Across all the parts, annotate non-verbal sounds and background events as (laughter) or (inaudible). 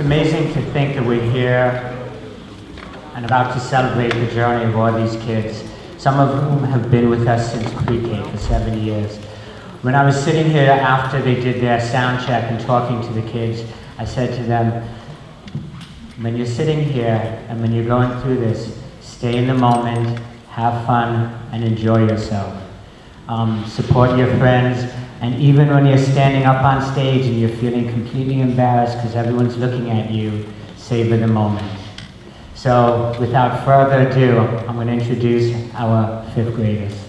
It's amazing to think that we're here and about to celebrate the journey of all these kids, some of whom have been with us since pre-K for seven years. When I was sitting here after they did their sound check and talking to the kids, I said to them, when you're sitting here and when you're going through this, stay in the moment, have fun, and enjoy yourself. Um, support your friends, and even when you're standing up on stage and you're feeling completely embarrassed because everyone's looking at you, savor the moment. So without further ado, I'm going to introduce our fifth graders.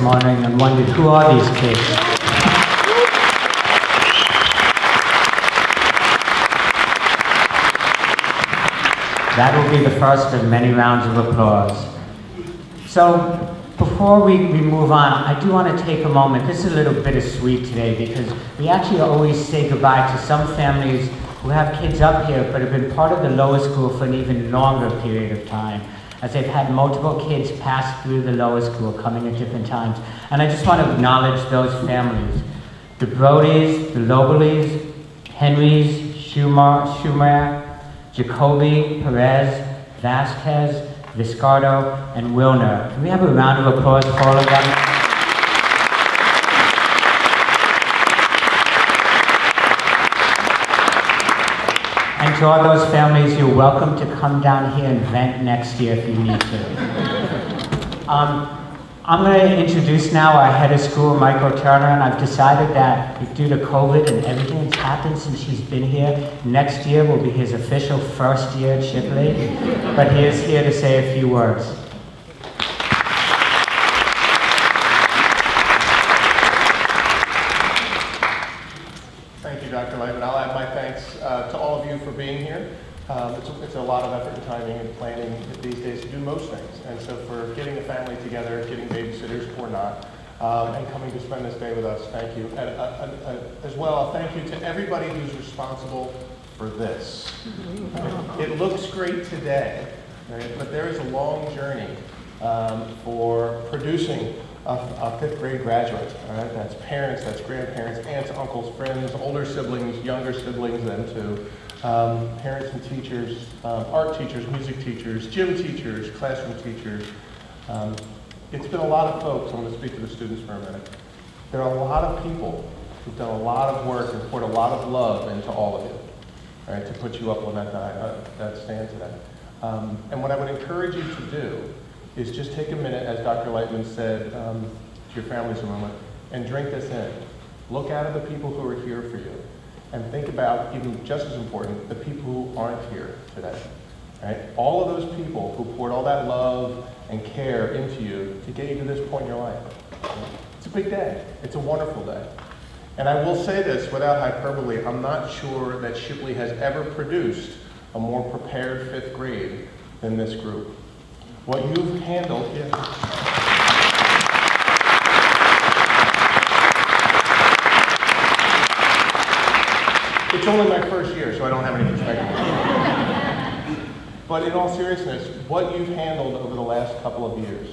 Morning and wondered, who are these kids? That will be the first of many rounds of applause. So, before we, we move on, I do want to take a moment. This is a little bittersweet today because we actually always say goodbye to some families who have kids up here but have been part of the lower school for an even longer period of time as they've had multiple kids pass through the lower school coming at different times. And I just want to acknowledge those families. The Brodies, the Loberleys, Henrys, Schumer, Schumer Jacoby, Perez, Vasquez, Viscardo, and Wilner. Can we have a round of applause for all of them? To all those families, you're welcome to come down here and vent next year if you need to. Um, I'm going to introduce now our head of school, Michael Turner, and I've decided that due to COVID and everything that's happened since he's been here, next year will be his official first year at Shipley. But he is here to say a few words. Thank you, Dr. Lightman. I'll add my thanks uh, to all of you for being here. Um, it's, it's a lot of effort and timing and planning these days to do most things. And so for getting a family together, getting babysitters or not, um, and coming to spend this day with us, thank you. And uh, uh, uh as well, thank you to everybody who's responsible for this. It looks great today, right? but there is a long journey um, for producing a, a, fifth grade graduate. Right? That's parents, that's grandparents, aunts, uncles, friends, older siblings, younger siblings, them too. Um, parents and teachers, um, art teachers, music teachers, gym teachers, classroom teachers. Um, it's been a lot of folks. I'm going to speak to the students for a minute. There are a lot of people who've done a lot of work and poured a lot of love into all of you, right, to put you up on that, uh, that stand today. Um, and what I would encourage you to do is just take a minute, as Dr. Lightman said um, to your families a moment, and drink this in. Look out at the people who are here for you, and think about, even just as important, the people who aren't here today. Right? All of those people who poured all that love and care into you to get you to this point in your life. It's a big day. It's a wonderful day. And I will say this without hyperbole, I'm not sure that Shipley has ever produced a more prepared fifth grade than this group. What you've handled, yeah. It's only my first year, so I don't have any perspective. but in all seriousness, what you've handled over the last couple of years,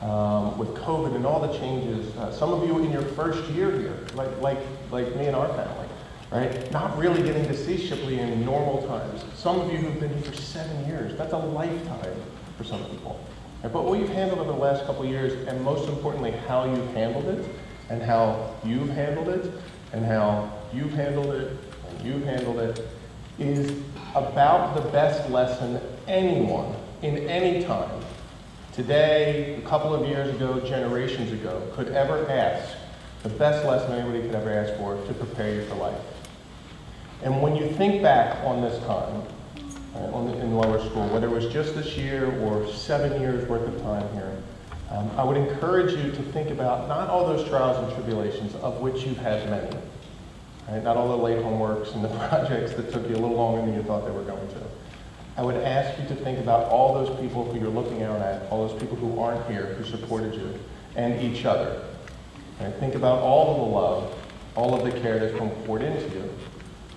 um, with COVID and all the changes, uh, some of you in your first year here, like, like, like me and our family, right? Not really getting to see Shipley in normal times. Some of you who've been here for seven years, that's a lifetime for some people. But what you've handled over the last couple of years, and most importantly, how you've handled it, and how you've handled it, and how you've handled it, you've handled it, is about the best lesson anyone in any time, today, a couple of years ago, generations ago, could ever ask, the best lesson anybody could ever ask for to prepare you for life. And when you think back on this time, uh, in lower school, whether it was just this year or seven years worth of time here. Um, I would encourage you to think about not all those trials and tribulations, of which you've had many. Right? Not all the late homeworks and the (laughs) projects that took you a little longer than you thought they were going to. I would ask you to think about all those people who you're looking out at, all those people who aren't here, who supported you, and each other. Right? Think about all of the love, all of the care that's been poured into you,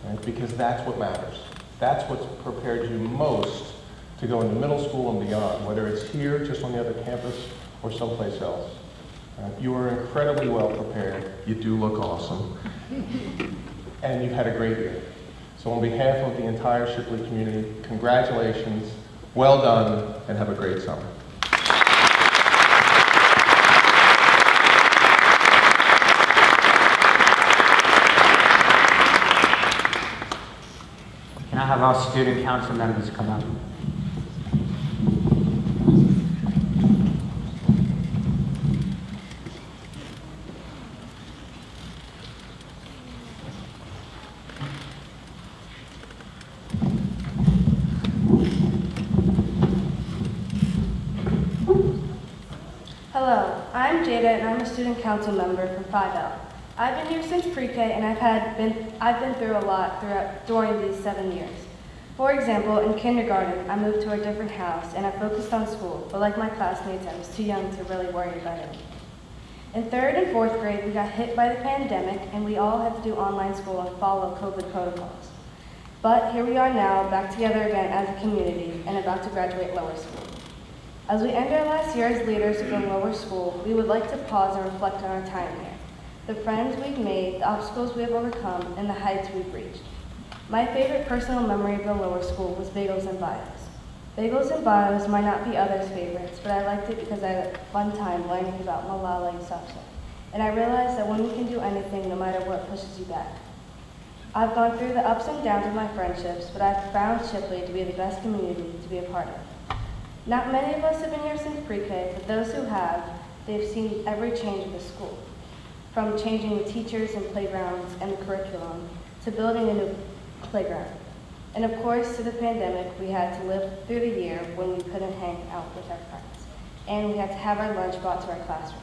right? because that's what matters. That's what's prepared you most to go into middle school and beyond, whether it's here, just on the other campus, or someplace else. Uh, you are incredibly well prepared. You do look awesome. (laughs) and you've had a great year. So on behalf of the entire Shipley community, congratulations, well done, and have a great summer. Can I have our student council members come up? Hello, I'm Jada and I'm a student council member from 5L. I've been here since pre-K and I've had been I've been through a lot throughout during these seven years. For example, in kindergarten, I moved to a different house and I focused on school, but like my classmates, I was too young to really worry about it. In third and fourth grade, we got hit by the pandemic and we all had to do online school and follow COVID protocols. But here we are now, back together again as a community and about to graduate lower school. As we end our last year as leaders the lower school, we would like to pause and reflect on our time here. The friends we've made, the obstacles we have overcome, and the heights we've reached. My favorite personal memory of the lower school was bagels and bios. Bagels and bios might not be others' favorites, but I liked it because I had fun time learning about Malala Yousafzai. And I realized that we can do anything, no matter what pushes you back. I've gone through the ups and downs of my friendships, but I've found Shipley to be the best community to be a part of. Not many of us have been here since pre-K, but those who have, they've seen every change of the school. From changing the teachers and playgrounds and the curriculum, to building a new playground. And of course, to the pandemic, we had to live through the year when we couldn't hang out with our friends. And we had to have our lunch brought to our classrooms.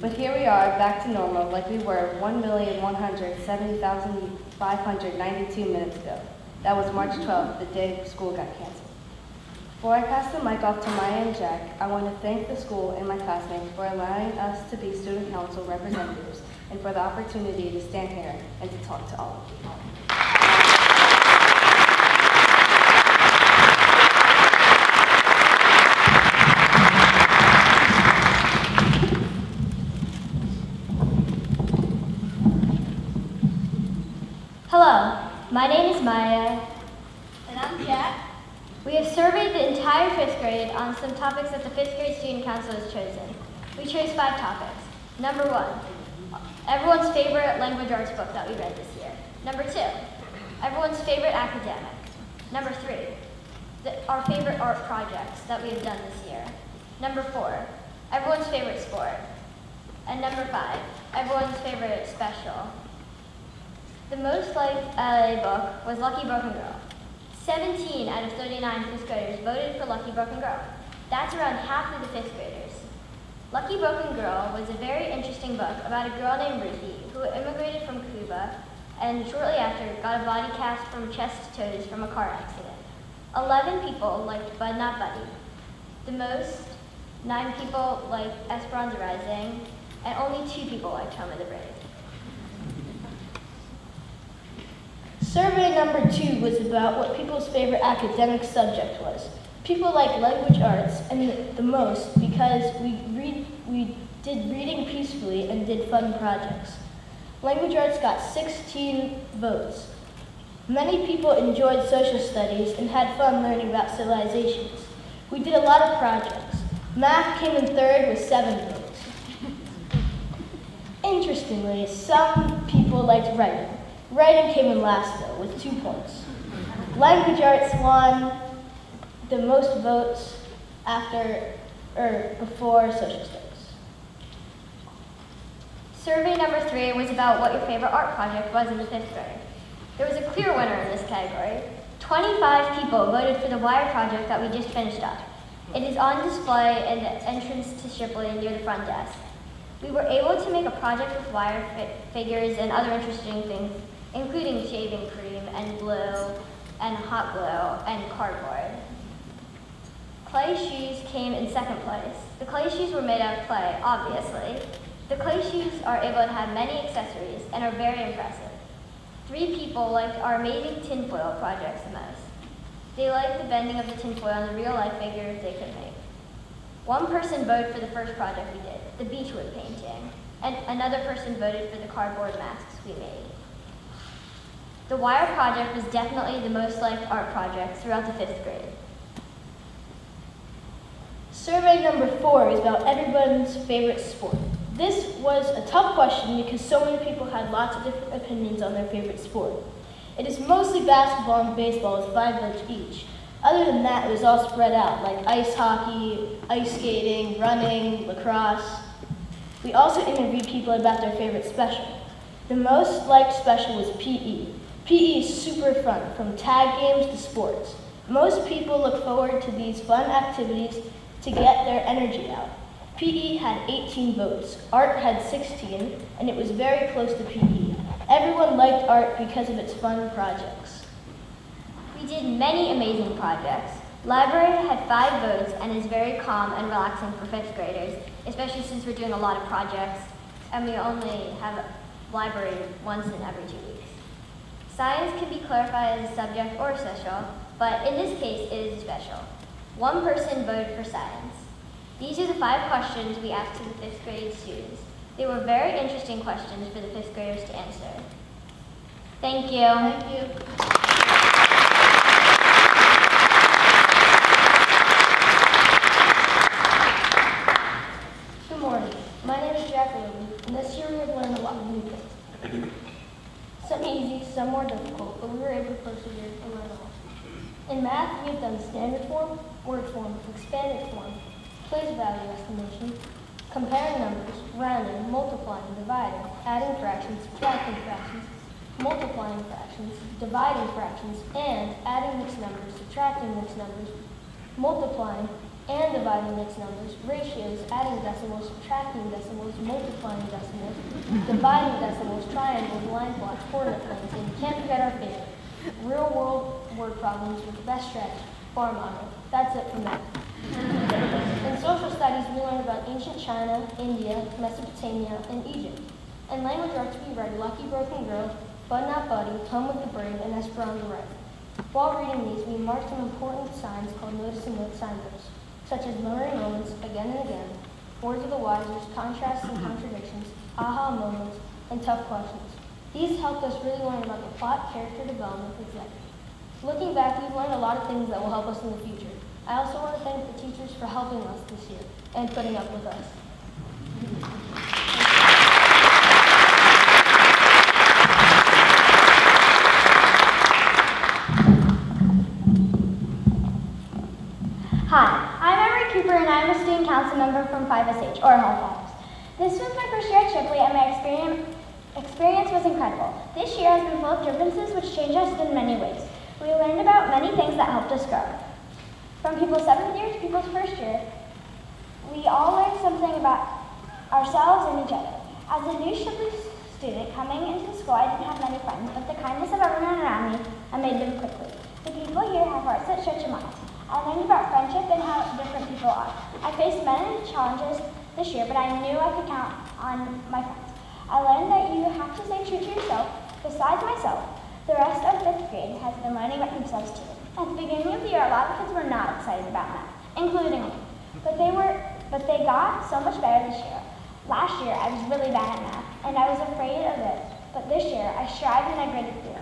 But here we are, back to normal, like we were 1,170,592 minutes ago. That was March 12th, the day school got canceled. Before I pass the mic off to Maya and Jack, I want to thank the school and my classmates for allowing us to be student council representatives and for the opportunity to stand here and to talk to all of you. Hello, my name is Maya. And I'm Jack. We have surveyed the entire fifth grade on some topics that the fifth grade student council has chosen. We chose five topics. Number one, everyone's favorite language arts book that we read this year. Number two, everyone's favorite academic. Number three, the, our favorite art projects that we have done this year. Number four, everyone's favorite sport. And number five, everyone's favorite special. The most liked LA book was Lucky Broken Girl. 17 out of 39 fifth graders voted for Lucky Broken Girl. That's around half of the fifth graders. Lucky Broken Girl was a very interesting book about a girl named Ruthie who immigrated from Cuba and shortly after got a body cast from chest to toes from a car accident. 11 people liked Bud Not Buddy. The most, 9 people liked Esperanza Rising, and only 2 people liked Home of the Brave. Survey number two was about what people's favorite academic subject was. People like language arts and the, the most because we read we did reading peacefully and did fun projects. Language arts got 16 votes. Many people enjoyed social studies and had fun learning about civilizations. We did a lot of projects. Math came in third with seven votes. (laughs) Interestingly, some people liked writing. Writing came in last though, with two points. Language arts won the most votes after or before social studies. Survey number three was about what your favorite art project was in the fifth grade. There was a clear winner in this category. 25 people voted for the wire project that we just finished up. It is on display in the entrance to Shipley near the front desk. We were able to make a project with wire fi- figures and other interesting things, including shaving cream and glue and hot glue and cardboard. Clay shoes came in second place. The clay shoes were made out of clay, obviously. The clay shoes are able to have many accessories and are very impressive. Three people liked our amazing tinfoil projects the most. They liked the bending of the tinfoil and the real life figures they could make. One person voted for the first project we did, the beechwood painting, and another person voted for the cardboard masks we made. The wire project was definitely the most liked art project throughout the fifth grade. Survey number four is about everyone's favorite sport. This was a tough question because so many people had lots of different opinions on their favorite sport. It is mostly basketball and baseball with five votes each. Other than that, it was all spread out, like ice hockey, ice skating, running, lacrosse. We also interviewed people about their favorite special. The most liked special was PE. PE is super fun, from tag games to sports. Most people look forward to these fun activities to get their energy out. PE had 18 votes, art had 16, and it was very close to PE. Everyone liked art because of its fun projects. We did many amazing projects. Library had five votes and is very calm and relaxing for fifth graders, especially since we're doing a lot of projects and we only have library once in every two weeks. Science can be clarified as a subject or a special, but in this case it is special. One person voted for science. These are the five questions we asked to the fifth grade students. They were very interesting questions for the fifth graders to answer. Thank you. Thank you. Good morning. My name is Jack Logan, and this year we have learned a lot of new things. Some easy, some more difficult, but we were able to persevere and learn all. In math, we have done standard form, word form, expanded form, place value estimation, comparing numbers, rounding, multiplying, dividing, adding fractions, subtracting fractions, multiplying fractions, dividing fractions, and adding mixed numbers, subtracting mixed numbers, multiplying and dividing mixed numbers, ratios, adding decimals, subtracting decimals, multiplying decimals, dividing decimals, triangles, line plots, coordinate planes, and can't forget our favorite, real world word problems with best stretch, bar model. That's it for math. In social studies, we learned about ancient China, India, Mesopotamia, and Egypt. In language arts, we read Lucky Broken Girl, Bud Not Buddy, Home with the Brave, and Esperanza Red. While reading these, we marked some important signs called notice and note signposts, such as memory moments, again and again, words of the wisers, contrasts and contradictions, aha moments, and tough questions. These helped us really learn about the plot, character development, etc. Looking back, we've learned a lot of things that will help us in the future. I also want to thank the teachers for helping us this year and putting up with us. Hi, I'm Emery Cooper and I'm a student council member from 5SH, or Halifax. This was my first year at Shipley and my experience, experience was incredible. This year has been full of differences which changed us in many ways. We learned about many things that helped us grow. From people's seventh year to people's first year, we all learned something about ourselves and each other. As a new Shipley student coming into school, I didn't have many friends, but the kindness of everyone around me, I made them quickly. The people here have hearts that stretch a mile. I learned about friendship and how different people are. I faced many challenges this year, but I knew I could count on my friends. I learned that you have to stay true to yourself. Besides myself, the rest of fifth grade has been learning about themselves too. At the beginning of the year, a lot of kids were not excited about math, including me. But they were, but they got so much better this year. Last year, I was really bad at math, and I was afraid of it. But this year, I strived and I graded through.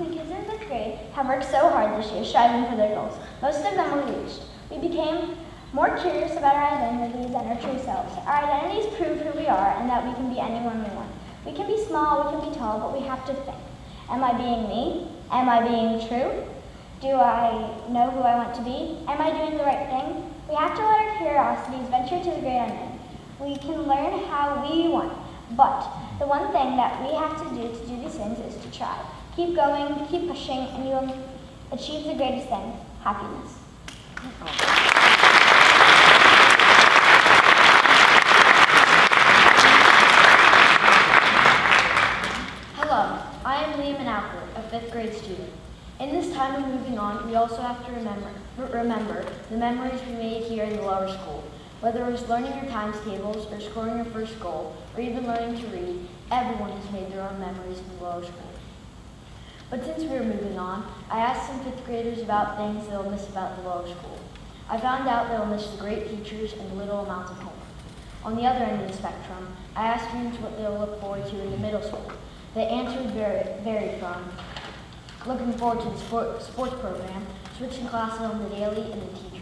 The kids in fifth grade have worked so hard this year striving for their goals. Most of them were reached. We became more curious about our identities and our true selves. Our identities prove who we are and that we can be anyone we want. We can be small, we can be tall, but we have to think. Am I being me? Am I being true? Do I know who I want to be? Am I doing the right thing? We have to let our curiosities venture to the great unknown. We can learn how we want, but the one thing that we have to do to do these things is to try. Keep going, keep pushing, and you will achieve the greatest thing, happiness. Hello, I am Liam Alford, a fifth grade student. In this time of moving on, we also have to remember, remember the memories we made here in the lower school. Whether it was learning your times tables or scoring your first goal or even learning to read, everyone has made their own memories in the lower school. But since we are moving on, I asked some fifth graders about things they'll miss about the lower school. I found out they'll miss the great teachers and the little amounts of homework. On the other end of the spectrum, I asked students what they'll look forward to in the middle school. The answers varied, from looking forward to the sport, sports program, switching classes on the daily, and the teachers.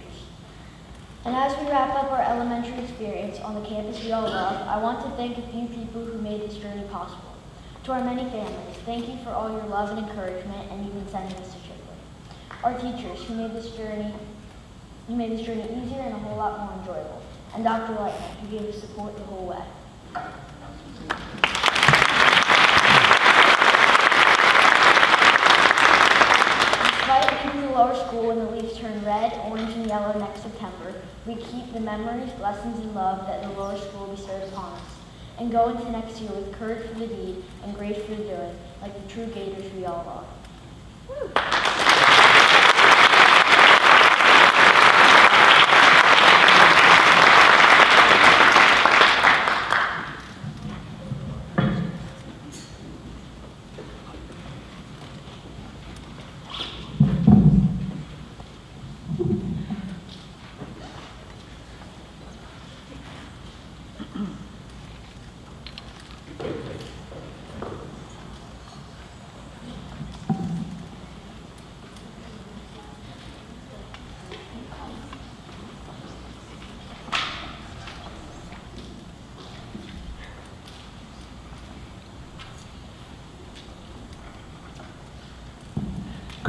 And as we wrap up our elementary experience on the campus we all love, I want to thank a few people who made this journey possible. To our many families, thank you for all your love and encouragement and even sending us to Shipley. Our teachers who made this journey you made this journey easier and a whole lot more enjoyable. And Dr. Lightman, who gave us support the whole way. Despite leaving lower school when the leaves turn red, orange, and yellow next September, we keep the memories, lessons, and love that the lower school bestowed upon us, and go into next year with courage for the deed and grace for the doing, like the true Gators we all are.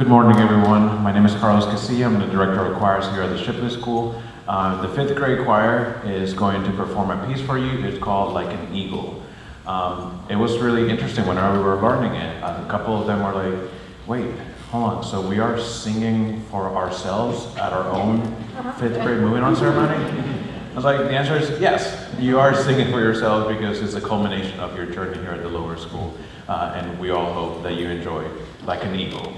Good morning, everyone. My name is Carlos Casilla. I'm the director of choirs here at the Shipley School. Uh, the fifth grade choir is going to perform a piece for you. It's called Like an Eagle. Um, it was really interesting when we were learning it. A couple of them were like, wait, hold on. So we are singing for ourselves at our own fifth grade moving on ceremony? I was like, the answer is yes. You are singing for yourselves because it's a culmination of your journey here at the lower school. Uh, and we all hope that you enjoy Like an Eagle.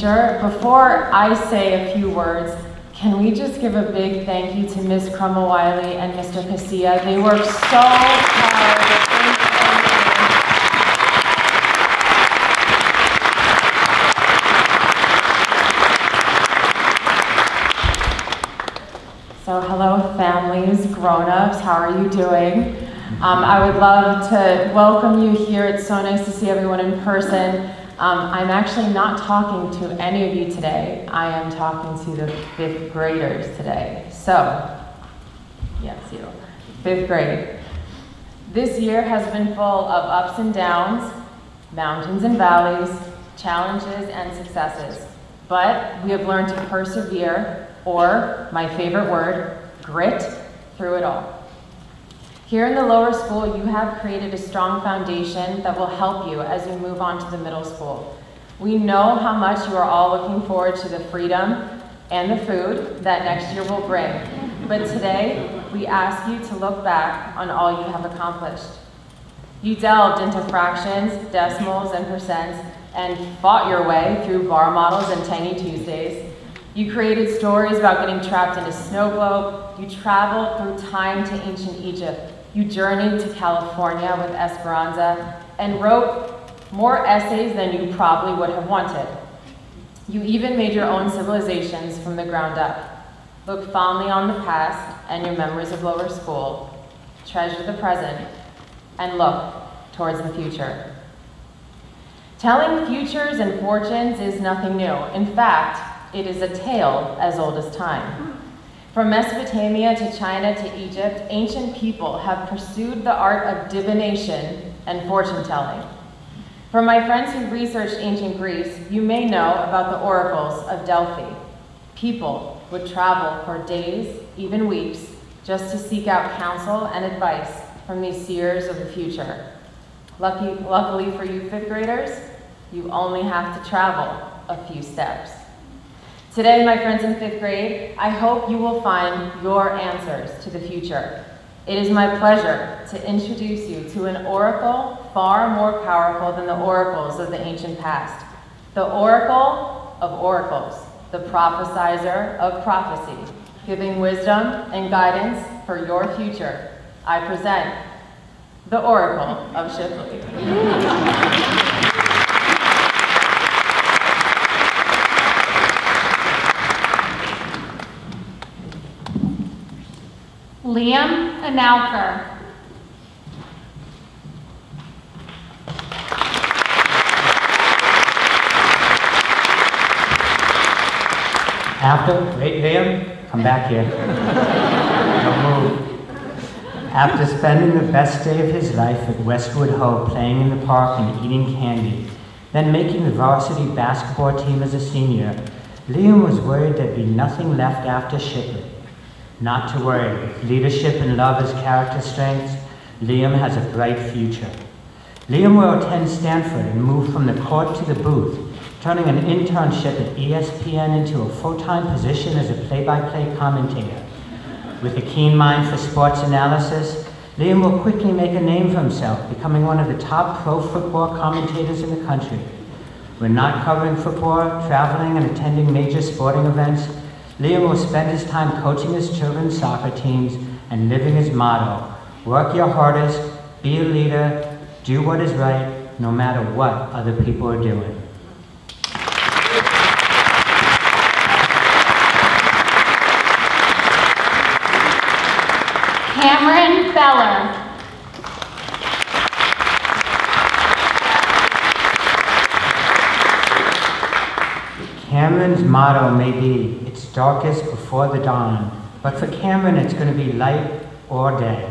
Teacher. Before I say a few words, can we just give a big thank you to Miss Crummel Wiley and Mr. Casilla? They worked so hard. So hello families, grown-ups, how are you doing? Um, I would love to welcome you here. It's so nice to see everyone in person. Um, I'm actually not talking to any of you today. I am talking to the fifth graders today. So, yes, you, fifth grade. This year has been full of ups and downs, mountains and valleys, challenges and successes. But we have learned to persevere, or my favorite word, grit, through it all. Here in the lower school, you have created a strong foundation that will help you as you move on to the middle school. We know how much you are all looking forward to the freedom and the food that next year will bring. But today, we ask you to look back on all you have accomplished. You delved into fractions, decimals, and percents, and fought your way through bar models and Tangy Tuesdays. You created stories about getting trapped in a snow globe. You traveled through time to ancient Egypt. You journeyed to California with Esperanza and wrote more essays than you probably would have wanted. You even made your own civilizations from the ground up. Look fondly on the past and your memories of lower school. Treasure the present and look towards the future. Telling futures and fortunes is nothing new. In fact, it is a tale as old as time. From Mesopotamia to China to Egypt, ancient people have pursued the art of divination and fortune telling. For my friends who researched ancient Greece, you may know about the oracles of Delphi. People would travel for days, even weeks, just to seek out counsel and advice from these seers of the future. Lucky, luckily for you fifth graders, you only have to travel a few steps. Today, my friends in fifth grade, I hope you will find your answers to the future. It is my pleasure to introduce you to an oracle far more powerful than the oracles of the ancient past. The oracle of oracles, the prophesizer of prophecy, giving wisdom and guidance for your future. I present the oracle of Shipley. (laughs) Liam Analker. After, wait, Liam, come back here. Don't move. After spending the best day of his life at Westwood Ho playing in the park and eating candy, then making the varsity basketball team as a senior, Liam was worried there'd be nothing left after Shipley. Not to worry, leadership and love as character strengths, Liam has a bright future. Liam will attend Stanford and move from the court to the booth, turning an internship at ESPN into a full-time position as a play-by-play commentator. With a keen mind for sports analysis, Liam will quickly make a name for himself, becoming one of the top pro football commentators in the country. When not covering football, traveling, and attending major sporting events, Liam will spend his time coaching his children's soccer teams and living his motto, work your hardest, be a leader, do what is right, no matter what other people are doing. Cameron Beller. Cameron's motto may be, it's darkest before the dawn, but for Cameron it's going to be light or day.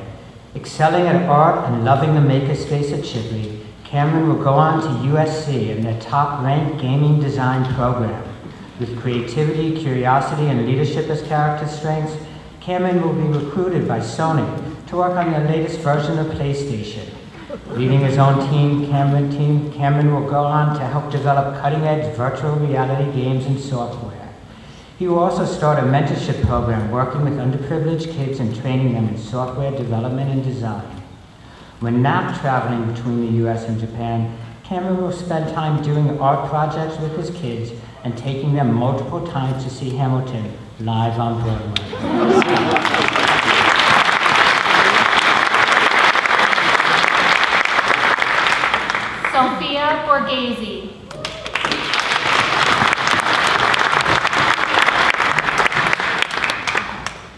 Excelling at art and loving the makerspace at Shipley, Cameron will go on to USC in their top-ranked gaming design program. With creativity, curiosity, and leadership as character strengths, Cameron will be recruited by Sony to work on their latest version of PlayStation. Leading his own team, Cameron team, Cameron will go on to help develop cutting-edge virtual reality games and software. He will also start a mentorship program working with underprivileged kids and training them in software development and design. When not traveling between the US and Japan, Cameron will spend time doing art projects with his kids and taking them multiple times to see Hamilton live on Broadway. Sophia Borghese.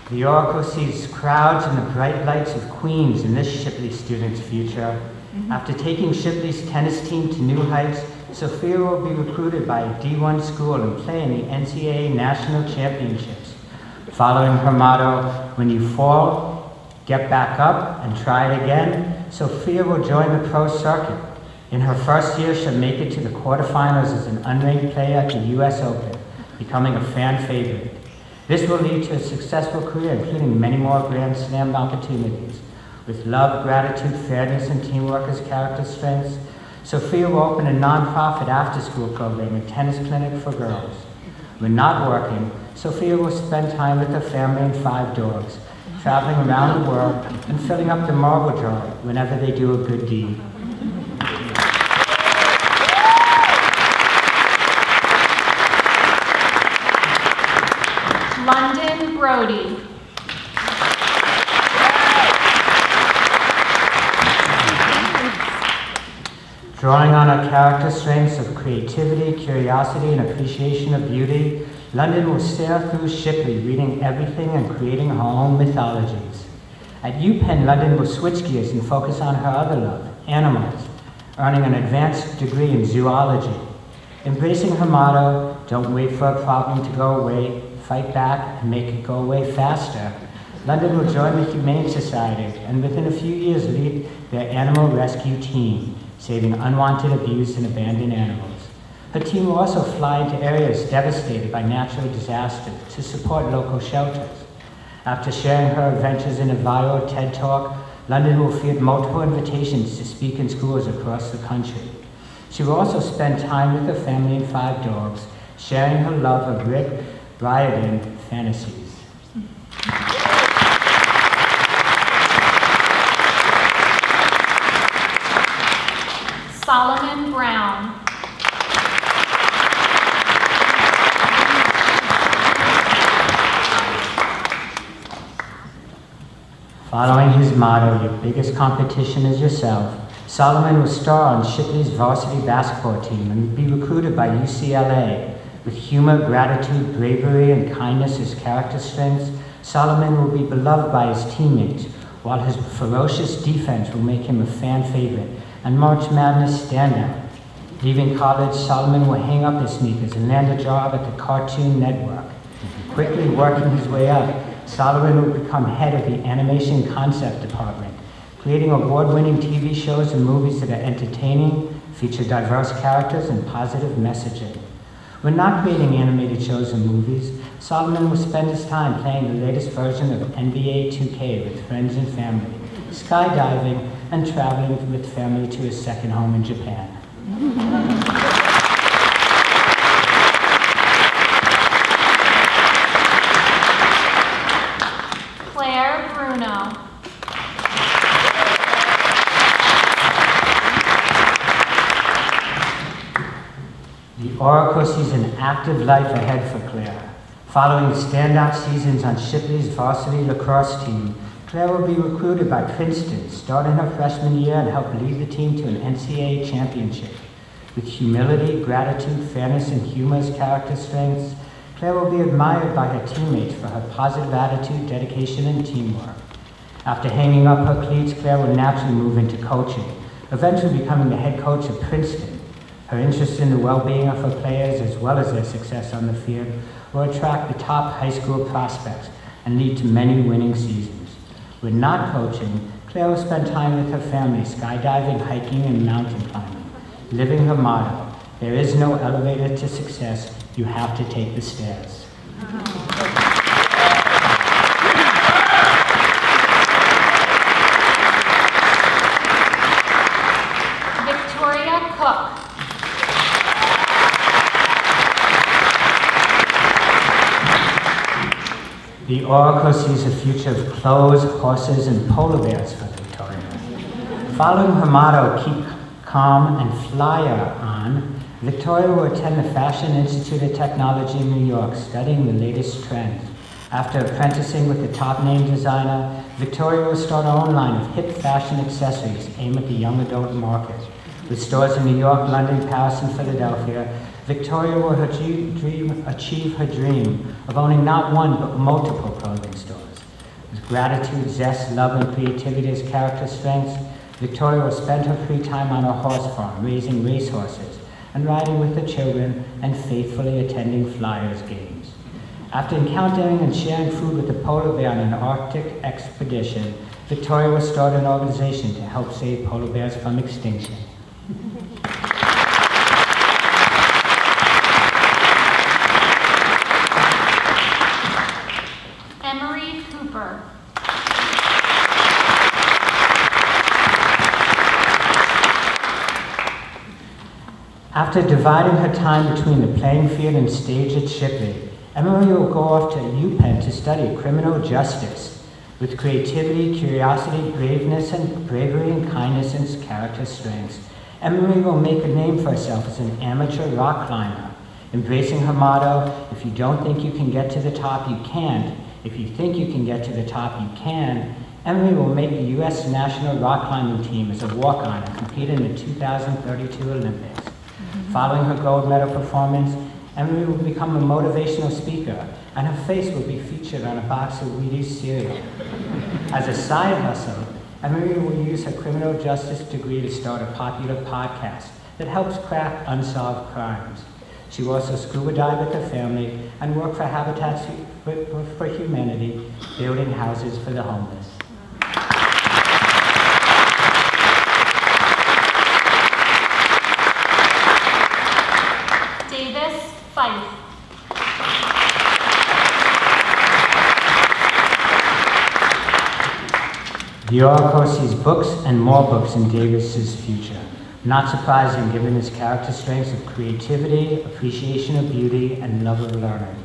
The Oracle sees crowds in the bright lights of Queens in this Shipley student's future. Mm-hmm. After taking Shipley's tennis team to new heights, Sophia will be recruited by a D1 school and play in the NCAA National Championships. Following her motto, when you fall, get back up and try it again, Sophia will join the pro circuit. In her first year, she'll make it to the quarterfinals as an unranked player at the US Open, becoming a fan favorite. This will lead to a successful career, including many more Grand Slam opportunities. With love, gratitude, fairness, and teamwork as character strengths, Sophia will open a nonprofit after-school program and tennis clinic for girls. When not working, Sophia will spend time with her family and five dogs, traveling around the world and filling up the marble jar whenever they do a good deed. London Brody. Drawing on her character strengths of creativity, curiosity, and appreciation of beauty, London will sail through Shipley, reading everything and creating her own mythologies. At UPenn, London will switch gears and focus on her other love, animals, earning an advanced degree in zoology. Embracing her motto, don't wait for a problem to go away, fight back and make it go away faster, London will join the Humane Society and within a few years lead their animal rescue team, saving unwanted, abused, and abandoned animals. Her team will also fly into areas devastated by natural disasters to support local shelters. After sharing her adventures in a viral TED Talk, London will field multiple invitations to speak in schools across the country. She will also spend time with her family and five dogs, sharing her love of Rick Riordan fantasies. Solomon Brown. Following his motto, your biggest competition is yourself, Solomon will star on Shipley's varsity basketball team and be recruited by UCLA. With humor, gratitude, bravery, and kindness as character strengths, Solomon will be beloved by his teammates, while his ferocious defense will make him a fan favorite and March Madness standout. Leaving college, Solomon will hang up his sneakers and land a job at the Cartoon Network. Quickly working his way up, Solomon will become head of the animation concept department, creating award-winning TV shows and movies that are entertaining, feature diverse characters, and positive messaging. When not creating animated shows and movies, Solomon will spend his time playing the latest version of NBA 2K with friends and family, skydiving, and traveling with family to his second home in Japan. Claire Bruno. The Oracle sees an active life ahead for Claire. Following standout seasons on Shipley's varsity lacrosse team, Claire will be recruited by Princeton, start in her freshman year and help lead the team to an NCAA championship. With humility, gratitude, fairness, and humor as character strengths, Claire will be admired by her teammates for her positive attitude, dedication, and teamwork. After hanging up her cleats, Claire will naturally move into coaching, eventually becoming the head coach of Princeton. Her interest in the well-being of her players as well as their success on the field will attract the top high school prospects and lead to many winning seasons. When not coaching, Claire will spend time with her family skydiving, hiking, and mountain climbing, living her motto, there is no elevator to success, you have to take the stairs. Victoria Cook. The Oracle sees a future of clothes, horses, and polar bears for Victoria. Following her motto, keep calm, and flyer on, Victoria will attend the Fashion Institute of Technology in New York, studying the latest trends. After apprenticing with the top name designer, Victoria will start her own line of hip fashion accessories aimed at the young adult market. With stores in New York, London, Paris, and Philadelphia, Victoria will achieve, dream, achieve her dream of owning not one but multiple clothing stores. With gratitude, zest, love, and creativity as character strengths, Victoria will spend her free time on her horse farm, raising racehorses, and riding with the children, and faithfully attending Flyers games. After encountering and sharing food with the polar bear on an Arctic expedition, Victoria will start an organization to help save polar bears from extinction. (laughs) Emery Cooper. After dividing her time between the playing field and stage at Shipley, Emily will go off to UPenn to study criminal justice with creativity, curiosity, braveness, and bravery and kindness and character strengths. Emily will make a name for herself as an amateur rock climber, embracing her motto, if you don't think you can get to the top, you can't. If you think you can get to the top, you can. Emily will make the U.S. national rock climbing team as a walk-on and compete in the 2032 Olympics. Following her gold medal performance, Emery will become a motivational speaker, and her face will be featured on a box of Wheaties cereal. As a side hustle, Emery will use her criminal justice degree to start a popular podcast that helps crack unsolved crimes. She will also scuba dive with her family and work for Habitat for Humanity, building houses for the homeless. Davis Fife. The Oracle sees books and more books in Davis's future. Not surprising given his character strengths of creativity, appreciation of beauty, and love of learning.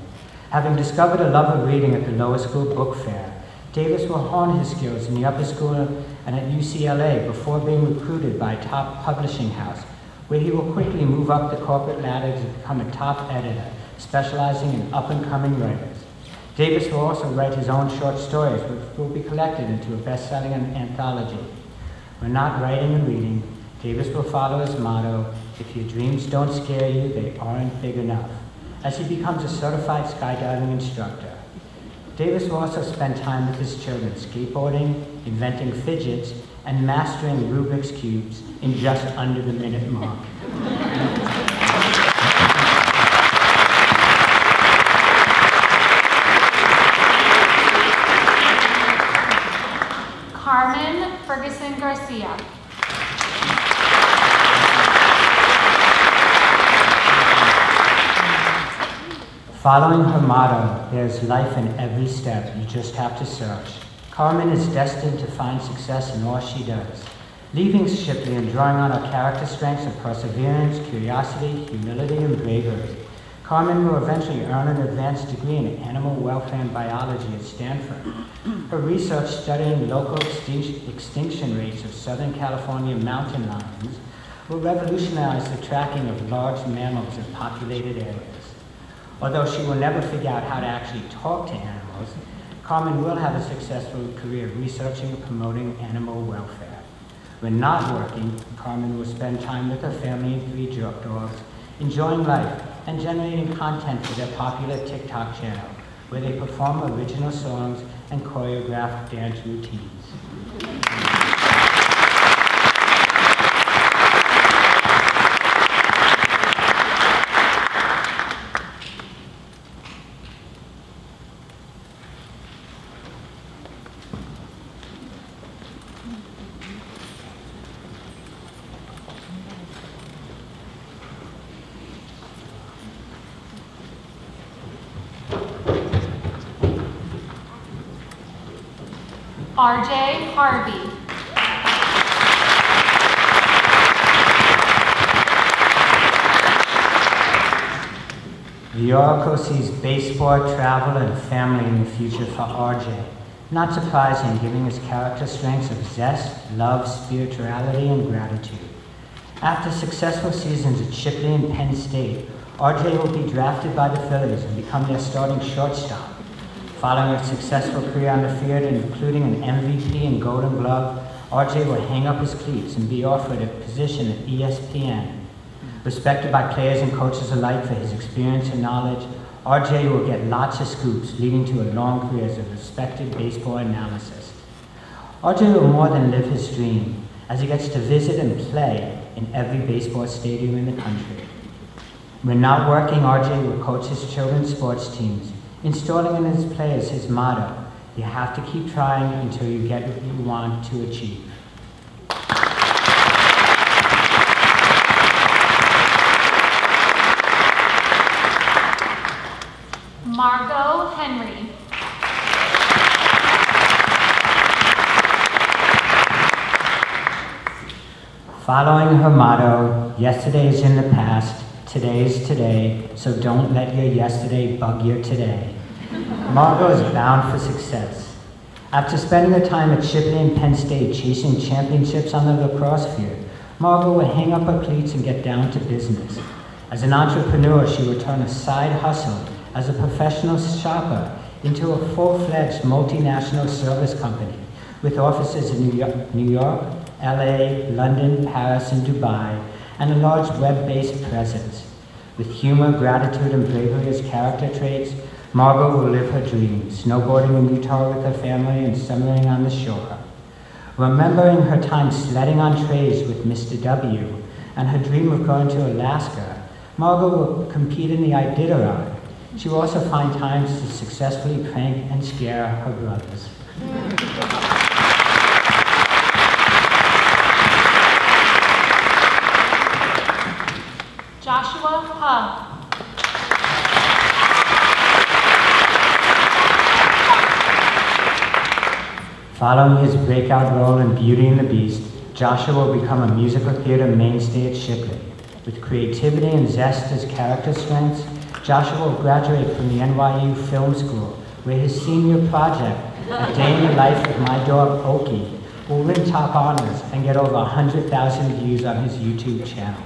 Having discovered a love of reading at the lower school book fair, Davis will hone his skills in the upper school and at UCLA before being recruited by a top publishing house, where he will quickly move up the corporate ladder to become a top editor, specializing in up-and-coming writers. Davis will also write his own short stories, which will be collected into a best-selling anthology. When not writing and reading, Davis will follow his motto, if your dreams don't scare you, they aren't big enough, as he becomes a certified skydiving instructor. Davis will also spend time with his children, skateboarding, inventing fidgets, and mastering Rubik's Cubes in just under the minute mark. Following her motto, there's life in every step, you just have to search. Carmen is destined to find success in all she does. Leaving Shipley and drawing on her character strengths of perseverance, curiosity, humility, and bravery, Carmen will eventually earn an advanced degree in animal welfare and biology at Stanford. Her research studying local extinction rates of Southern California mountain lions will revolutionize the tracking of large mammals in populated areas. Although she will never figure out how to actually talk to animals, Carmen will have a successful career researching and promoting animal welfare. When not working, Carmen will spend time with her family and three jerk dogs, enjoying life and generating content for their popular TikTok channel, where they perform original songs and choreographed dance routines. RJ Harvey. The sees baseball, travel, and family in the future for RJ. Not surprising, given his character strengths of zest, love, spirituality, and gratitude. After successful seasons at Shipley and Penn State, RJ will be drafted by the Phillies and become their starting shortstop. Following a successful career on the field, including an MVP and Golden Glove, RJ will hang up his cleats and be offered a position at ESPN. Respected by players and coaches alike for his experience and knowledge, RJ will get lots of scoops, leading to a long career as a respected baseball analyst. RJ will more than live his dream, as he gets to visit and play in every baseball stadium in the country. When not working, RJ will coach his children's sports teams, installing in his players his motto, you have to keep trying until you get what you want to achieve. Margot Henry. Following her motto, yesterday is in the past, today is today, so don't let your yesterday bug your today. Margot is bound for success. After spending her time at Shipley and Penn State chasing championships on the lacrosse field, Margot will hang up her cleats and get down to business. As an entrepreneur, she will turn a side hustle as a professional shopper into a full-fledged multinational service company with offices in New York, New York, LA, London, Paris, and Dubai, and a large web-based presence. With humor, gratitude, and bravery as character traits, Margot will live her dream, snowboarding in Utah with her family and summering on the shore. Remembering her time sledding on trays with Mr. W and her dream of going to Alaska, Margot will compete in the Iditarod. She will also find times to successfully prank and scare her brothers. Joshua Hub. Following his breakout role in Beauty and the Beast, Joshua will become a musical theater mainstay at Shipley. With creativity and zest as character strengths, Joshua will graduate from the NYU Film School, where his senior project, A Day in the Life of My Dog Okie, will win top honors and get over 100,000 views on his YouTube channel.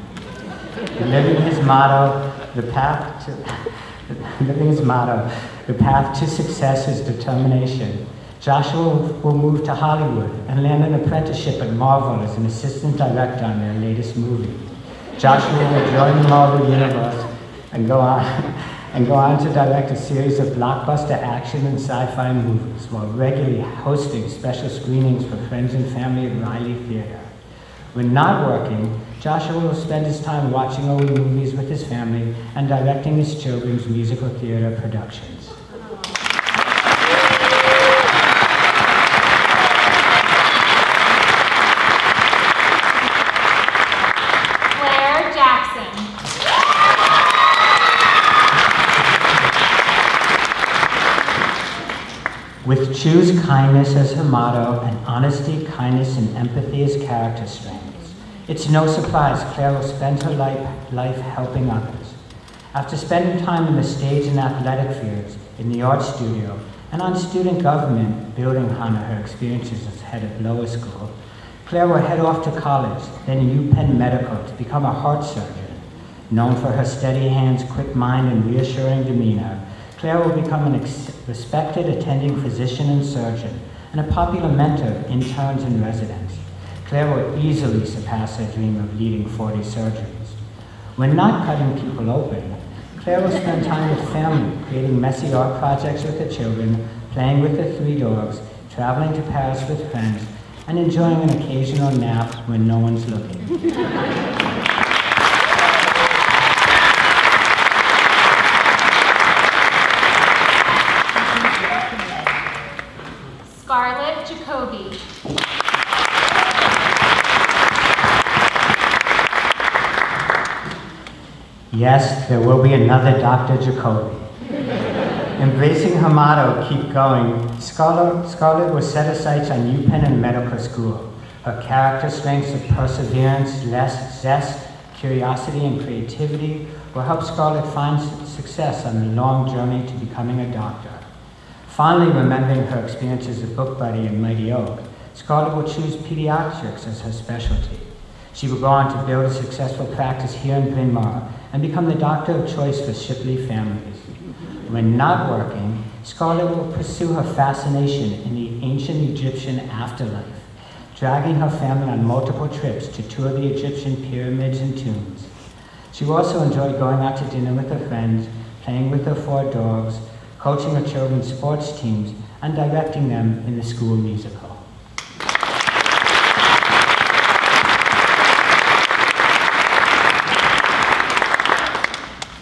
Living his motto, the path to, (laughs) living his motto, the path to success is determination. Joshua will move to Hollywood and land an apprenticeship at Marvel as an assistant director on their latest movie. Joshua will join the Marvel Universe and go on, (laughs) and go on to direct a series of blockbuster action and sci-fi movies while regularly hosting special screenings for friends and family at Riley Theater. When not working, Joshua will spend his time watching old movies with his family and directing his children's musical theater productions. Claire Jackson. With choose kindness as her motto and honesty, kindness, and empathy as character strengths, it's no surprise Claire will spend her life, life helping others. After spending time in the stage and athletic fields, in the art studio, and on student government, building on her experiences as head of lower school, Claire will head off to college, then UPenn Medical to become a heart surgeon. Known for her steady hands, quick mind, and reassuring demeanor, Claire will become a respected attending physician and surgeon and a popular mentor of interns and residents. Claire will easily surpass her dream of leading 40 surgeries. When not cutting people open, Claire will spend time with family, creating messy art projects with her children, playing with the three dogs, traveling to Paris with friends, and enjoying an occasional nap when no one's looking. Yes, there will be another Dr. Jacoby. Embracing her motto, keep going, Scarlett, Scarlett will set her sights on UPenn and medical school. Her character strengths of perseverance, less zest, curiosity, and creativity will help Scarlett find success on the long journey to becoming a doctor. Fondly remembering her experiences as book buddy in Mighty Oak, Scarlett will choose pediatrics as her specialty. She will go on to build a successful practice here in Bryn Mawr and become the doctor of choice for Shipley families. When not working, Scarlett will pursue her fascination in the ancient Egyptian afterlife, dragging her family on multiple trips to tour the Egyptian pyramids and tombs. She will also enjoy going out to dinner with her friends, playing with her four dogs, coaching her children's sports teams, and directing them in the school musical.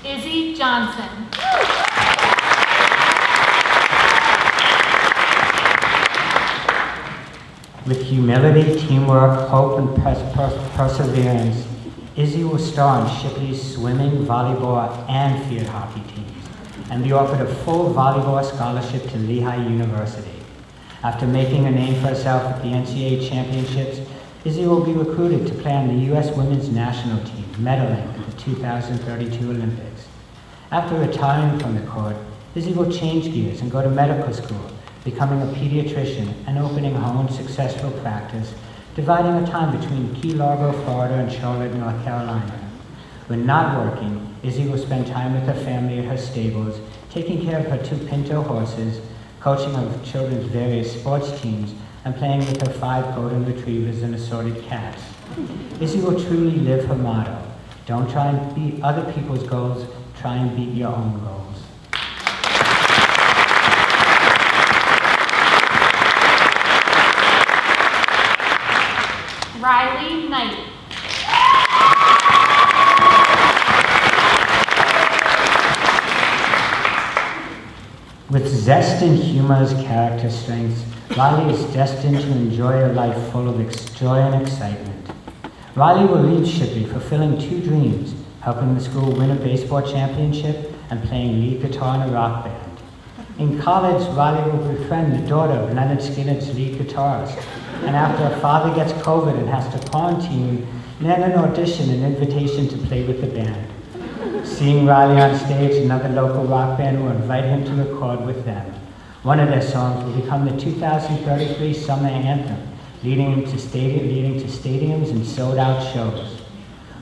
Izzy Johnson. With humility, teamwork, hope, and pers- pers- perseverance, Izzy will star in Shipley's swimming, volleyball, and field hockey teams, and be offered a full volleyball scholarship to Lehigh University. After making a name for herself at the NCAA championships, Izzy will be recruited to play on the U.S. women's national team, medaling at the 2032 Olympics. After retiring from the court, Izzy will change gears and go to medical school, becoming a pediatrician and opening her own successful practice, dividing her time between Key Largo, Florida, and Charlotte, North Carolina. When not working, Izzy will spend time with her family at her stables, taking care of her two pinto horses, coaching her children's various sports teams, and playing with her five golden retrievers and assorted cats. Izzy will truly live her motto don't try and beat other people's goals, try and beat your own goals. Riley Knight. With zest and humor as character strengths, Riley is destined to enjoy a life full of joy and excitement. Riley will leave Shipley fulfilling two dreams, helping the school win a baseball championship and playing lead guitar in a rock band. In college, Riley will befriend the daughter of Lynyrd Skynyrd's lead guitarist, and after a father gets COVID and has to quarantine, land an audition an invitation to play with the band. Seeing Riley on stage, another local rock band will invite him to record with them. One of their songs will become the 2033 Summer Anthem, leading, him to stadium, leading to stadiums and sold-out shows.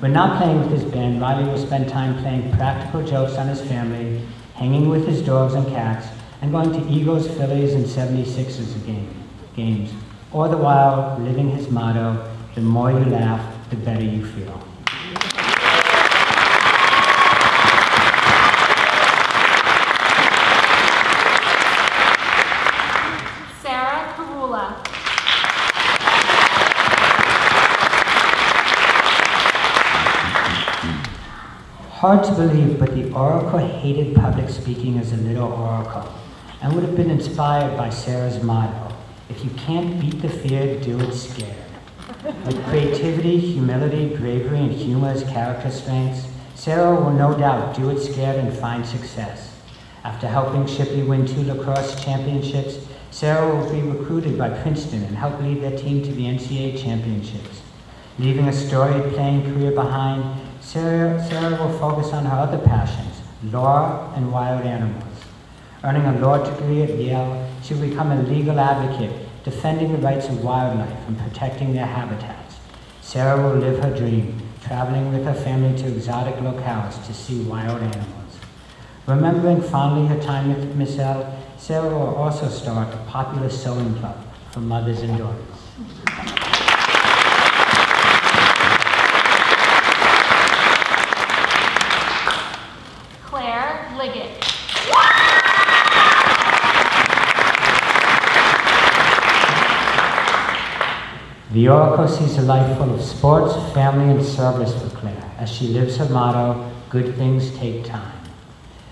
When not playing with his band, Riley will spend time playing practical jokes on his family, hanging with his dogs and cats, and going to Eagles, Phillies, and 76ers game, games, all the while living his motto, the more you laugh, the better you feel. Sarah Karula. Hard to believe, but the Oracle hated public speaking as a little oracle and would have been inspired by Sarah's motto if you can't beat the fear, do it scared. With creativity, humility, bravery, and humor as character strengths, Sarah will no doubt do it scared and find success. After helping Shipley win two lacrosse championships, Sarah will be recruited by Princeton and help lead their team to the NCAA championships. Leaving a storied playing career behind, Sarah, Sarah will focus on her other passions, law and wild animals. Earning a law degree at Yale, will become a legal advocate, defending the rights of wildlife and protecting their habitats. Sarah will live her dream, traveling with her family to exotic locales to see wild animals. Remembering fondly her time with L, Sarah will also start a popular sewing club for mothers and daughters. Claire Liggett. The Oracle sees a life full of sports, family, and service for Claire as she lives her motto, good things take time.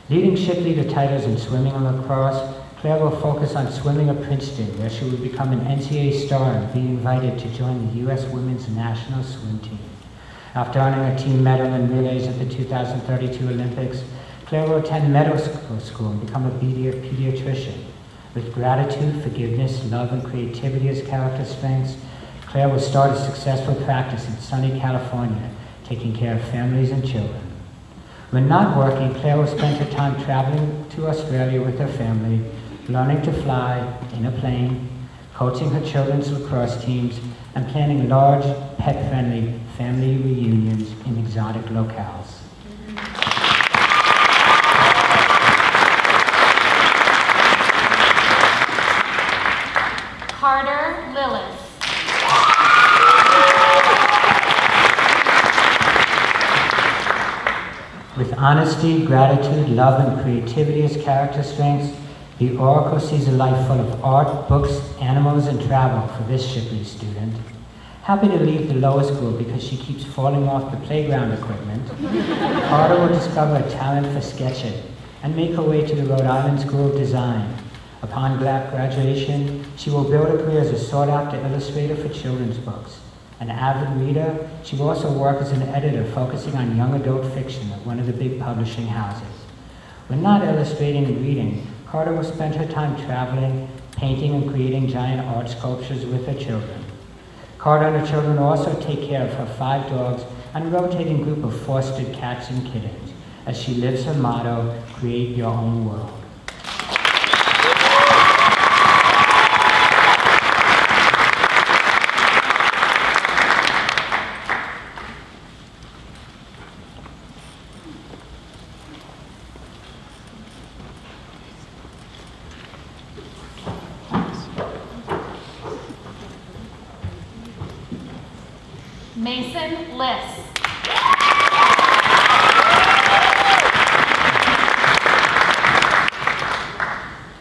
Leading Shipley to titles in swimming and lacrosse, Claire will focus on swimming at Princeton, where she will become an NCAA star and be invited to join the U.S. women's national swim team. After earning a team medal in relays at the 2032 Olympics, Claire will attend medical school and become a pedi- pediatrician. With gratitude, forgiveness, love, and creativity as character strengths, Claire will start a successful practice in sunny California, taking care of families and children. When not working, Claire will spend her time traveling to Australia with her family, learning to fly in a plane, coaching her children's lacrosse teams, and planning large, pet-friendly family reunions in exotic locales. Carter With honesty, gratitude, love, and creativity as character strengths, the Oracle sees a life full of art, books, animals, and travel for this Shipley student. Happy to leave the lower school because she keeps falling off the playground equipment, Carter will discover a talent for sketching and make her way to the Rhode Island School of Design. Upon gra- graduation, she will build a career as a sought-after illustrator for children's books. An avid reader, she will also work as an editor focusing on young adult fiction at one of the big publishing houses. When not illustrating and reading, Carter will spend her time traveling, painting, and creating giant art sculptures with her children. Carter and her children also take care of her five dogs and a rotating group of fostered cats and kittens as she lives her motto, create your own world. Mason Liss.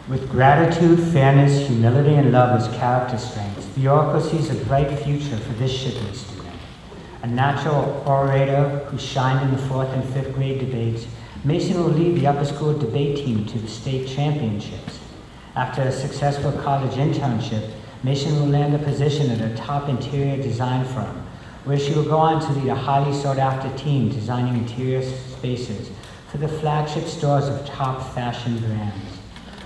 With gratitude, fairness, humility, and love as character strengths, the Oracle sees a bright future for this Shipley student. A natural orator who shined in the fourth and fifth grade debates, Mason will lead the upper school debate team to the state championships. After a successful college internship, Mason will land a position at a top interior design firm, where she will go on to lead a highly sought after team designing interior spaces for the flagship stores of top fashion brands.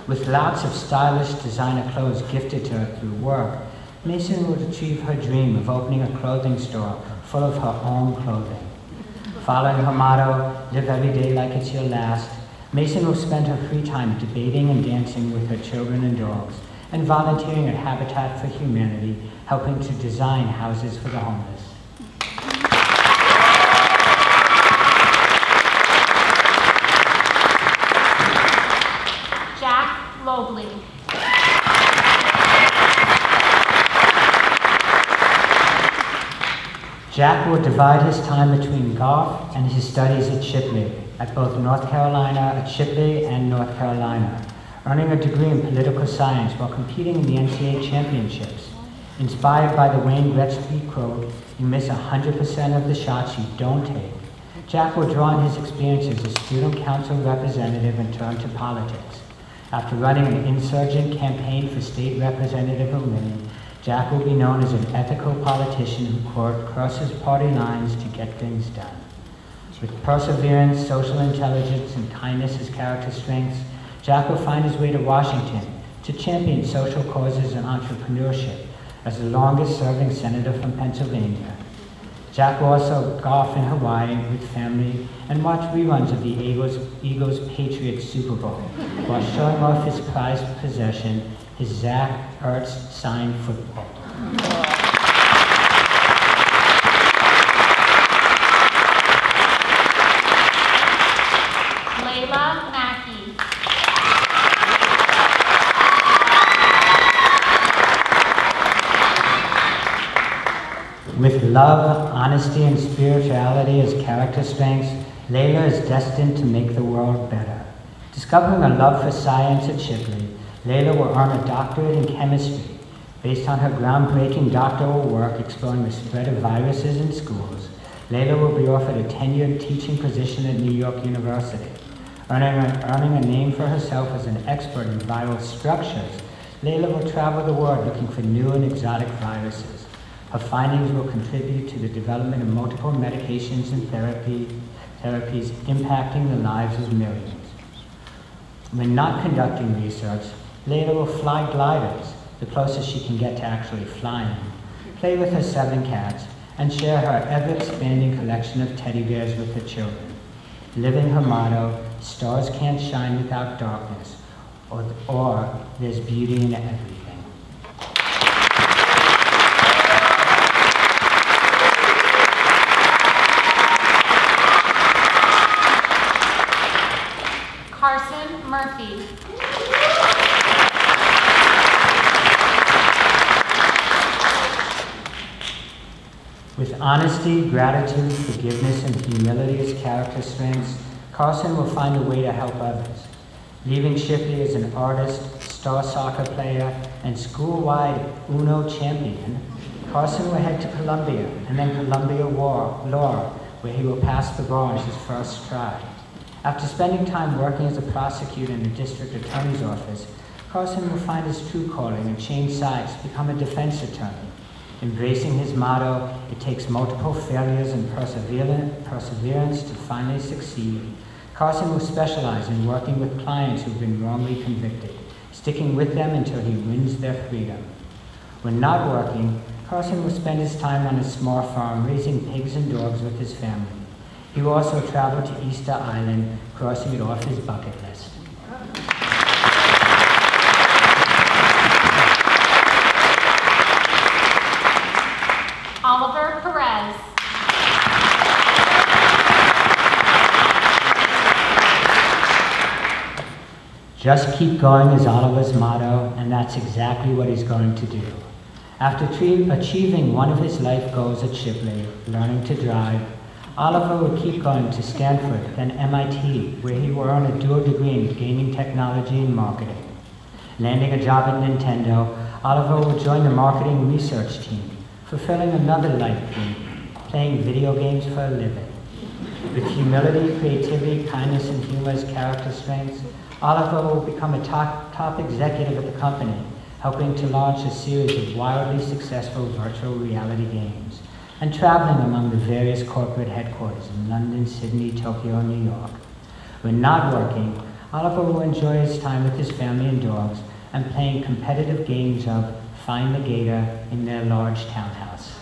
With lots of stylish designer clothes gifted to her through work, Mason would achieve her dream of opening a clothing store full of her own clothing. Following her motto, live every day like it's your last, Mason will spend her free time debating and dancing with her children and dogs, and volunteering at Habitat for Humanity, helping to design houses for the homeless. Jack Lobley. Jack will divide his time between golf and his studies at Shipley, at both North Carolina, at Shipley and North Carolina, earning a degree in political science while competing in the NCAA championships. Inspired by the Wayne Gretzky quote, you miss 100% of the shots you don't take, Jack will draw on his experiences as student council representative and turn to politics. After running an insurgent campaign for state representative of Lynn, Jack will be known as an ethical politician who crosses party lines to get things done. With perseverance, social intelligence, and kindness as character strengths, Jack will find his way to Washington to champion social causes and entrepreneurship as the longest serving senator from Pennsylvania. Jack will also golf in Hawaii with family and watch reruns of the Eagles, Eagles Patriots Super Bowl while showing off his prized possession, his Zach Ertz signed football. Layla Mackey. With love, honesty, and spirituality as character strengths, Layla is destined to make the world better. Discovering a love for science at Shipley, Layla will earn a doctorate in chemistry based on her groundbreaking doctoral work exploring the spread of viruses in schools. Layla will be offered a tenured teaching position at New York University. Earning a, earning a name for herself as an expert in viral structures, Layla will travel the world looking for new and exotic viruses. Her findings will contribute to the development of multiple medications and therapy, therapies impacting the lives of millions. When not conducting research, Layla will fly gliders, the closest she can get to actually flying, play with her seven cats, and share her ever-expanding collection of teddy bears with her children. Living her motto, stars can't shine without darkness, or, or there's beauty in everything. Honesty, gratitude, forgiveness, and humility as character strengths, Carson will find a way to help others. Leaving Shipley as an artist, star soccer player, and school-wide UNO champion, Carson will head to Columbia and then Columbia War, Law, where he will pass the bar on his first try. After spending time working as a prosecutor in the district attorney's office, Carson will find his true calling and change sides to become a defense attorney. Embracing his motto, it takes multiple failures and perseverance to finally succeed. Carson will specialize in working with clients who've been wrongly convicted, sticking with them until he wins their freedom. When not working, Carson will spend his time on his small farm raising pigs and dogs with his family. He will also travel to Easter Island, crossing it off his bucket list. Oliver Perez. Just keep going is Oliver's motto, and that's exactly what he's going to do. After achieving one of his life goals at Shipley, learning to drive, Oliver will keep going to Stanford, then MIT, where he will earn a dual degree in gaming technology and marketing. Landing a job at Nintendo, Oliver will join the marketing research team, fulfilling another life dream, playing video games for a living. With humility, creativity, kindness, and humor as character strengths, Oliver will become a top, top executive at the company, helping to launch a series of wildly successful virtual reality games, and traveling among the various corporate headquarters in London, Sydney, Tokyo, and New York. When not working, Oliver will enjoy his time with his family and dogs and playing competitive games of Find the Gator in their large townhouse.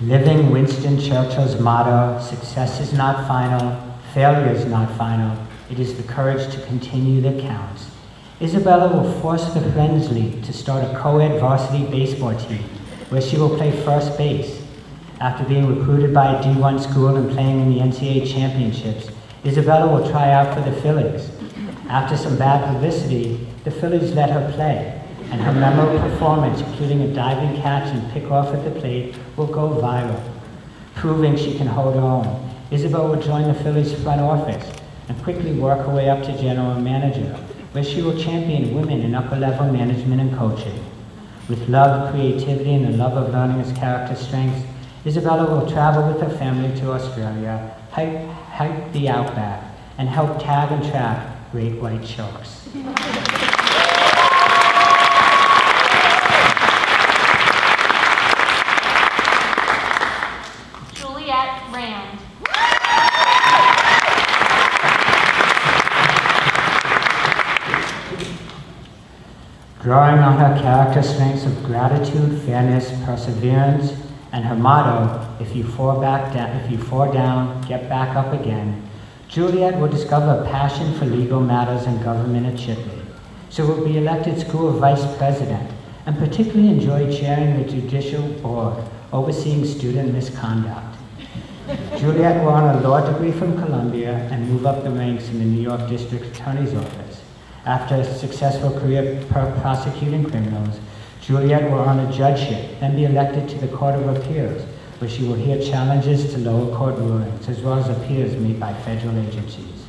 Living Winston Churchill's motto, success is not final, failure is not final, it is the courage to continue that counts. Isabella will force the Friends League to start a co-ed varsity baseball team where she will play first base. After being recruited by a D1 school and playing in the NCAA championships, Isabella will try out for the Phillies. After some bad publicity, the Phillies let her play, and her memorable performance, including a diving catch and pickoff at the plate, will go viral. Proving she can hold her own, Isabel will join the Phillies front office and quickly work her way up to general manager, where she will champion women in upper level management and coaching. With love, creativity, and the love of learning as character strengths, Isabella will travel with her family to Australia, hike, hike the outback, and help tag and track great white sharks. Juliet Rand. Drawing on her character strengths of gratitude, fairness, perseverance, and her motto, if you fall back down, if you fall down, get back up again, Juliet will discover a passion for legal matters and government at Shipley. She will be elected school vice president and particularly enjoy chairing the judicial board overseeing student misconduct. Juliet will earn a law degree from Columbia and move up the ranks in the New York District Attorney's Office. After a successful career pro- prosecuting criminals, Juliet will earn a judgeship, then be elected to the Court of Appeals, where she will hear challenges to lower court rulings, as well as appeals made by federal agencies.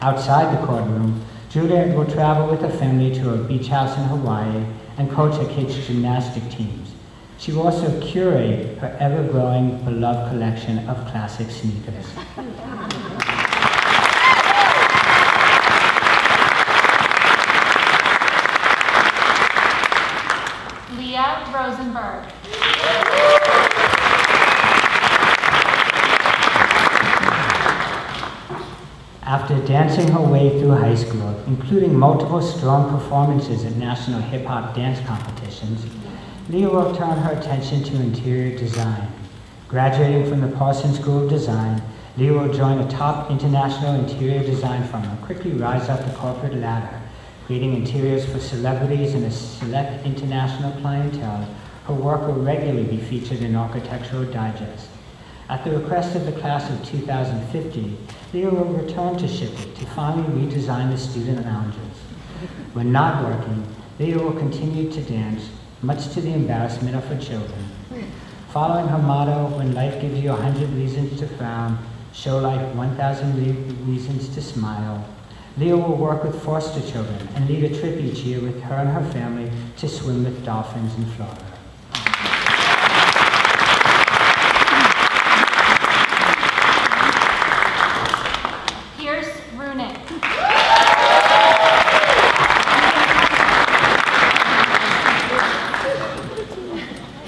Outside the courtroom, Juliet will travel with her family to a beach house in Hawaii and coach her kids' gymnastic teams. She will also curate her ever-growing, beloved collection of classic sneakers. Leah Rosenberg. After dancing her way through high school, including multiple strong performances at national hip hop dance competitions, Leah will turn her attention to interior design. Graduating from the Parsons School of Design, Leah will join a top international interior design firm and quickly rise up the corporate ladder, creating interiors for celebrities and a select international clientele. Her work will regularly be featured in Architectural Digest. At the request of the class of 2050, Leah will return to Shipley to finally redesign the student lounges. When not working, Leah will continue to dance, much to the embarrassment of her children. Following her motto, when life gives you a hundred reasons to frown, show life 1,000 re- reasons to smile. Leah will work with foster children and lead a trip each year with her and her family to swim with dolphins in Florida. Pierce Runick.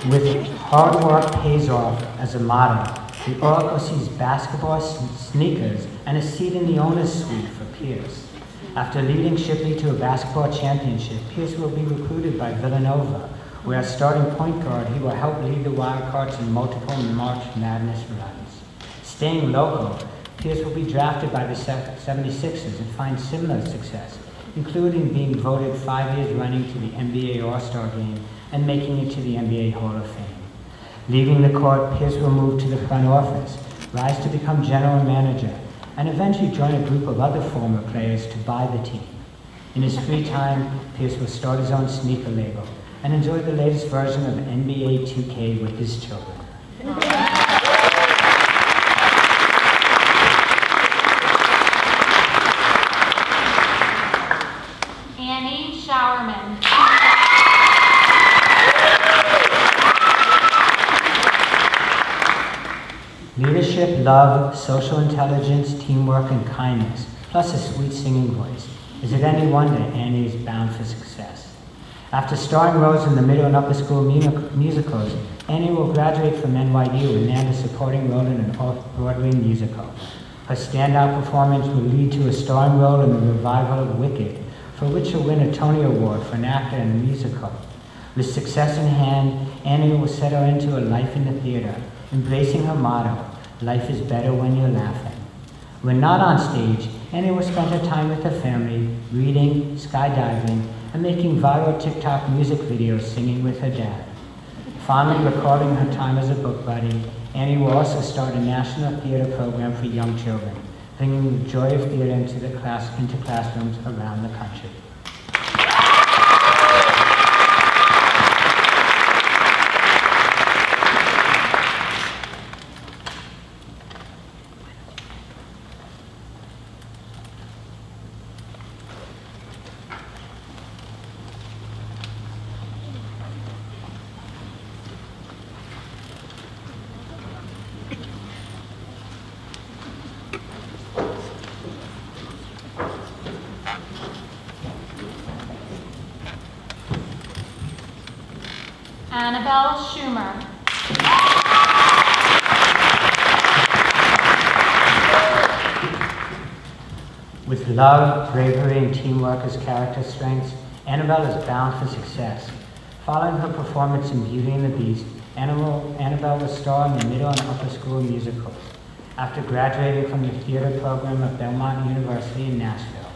With hard work pays off as a motto, the Oracle sees basketball sneakers and a seat in the owner's suite for Pierce. After leading Shipley to a basketball championship, Pierce will be recruited by Villanova, where as starting point guard, he will help lead the Wildcats in multiple March Madness runs. Staying local, Pierce will be drafted by the Se- 76ers and find similar success, including being voted five years running to the NBA All-Star Game and making it to the NBA Hall of Fame. Leaving the court, Pierce will move to the front office, rise to become general manager, and eventually join a group of other former players to buy the team. In his free time, Pierce will start his own sneaker label and enjoy the latest version of NBA 2K with his children. Annie Showerman. Leadership, love, social intelligence, teamwork, and kindness, plus a sweet singing voice. Is it any wonder Annie is bound for success? After starring roles in the middle and upper school musicals, Annie will graduate from NYU and land a supporting role in an off-Broadway musical. Her standout performance will lead to a starring role in the revival of Wicked, for which she'll win a Tony Award for an actor in a musical. With success in hand, Annie will set settle into a life in the theater, embracing her motto, life is better when you're laughing. When not on stage, Annie will spend her time with her family, reading, skydiving, and making viral TikTok music videos singing with her dad. Finally recording her time as a book buddy, Annie will also start a national theater program for young children, bringing the joy of theater into, the class, into classrooms around the country. Annabelle Schumer. With love, bravery, and teamwork as character strengths, Annabelle is bound for success. Following her performance in Beauty and the Beast, Annabelle, Annabelle will star in the middle and upper school musicals. After graduating from the theater program at Belmont University in Nashville,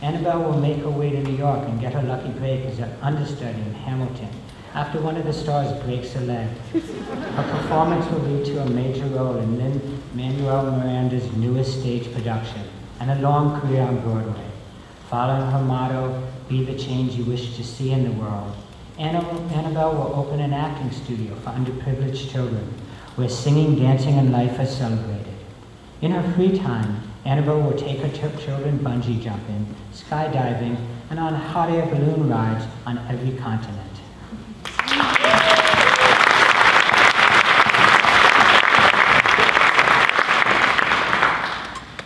Annabelle will make her way to New York and get her lucky break as an understudy in Hamilton after one of the stars breaks a leg. Her performance will lead to a major role in Lin Manuel Miranda's newest stage production and a long career on Broadway. Following her motto, be the change you wish to see in the world, Anna- Annabelle will open an acting studio for underprivileged children where singing, dancing, and life are celebrated. In her free time, Annabelle will take her ch- children bungee jumping, skydiving, and on hot air balloon rides on every continent.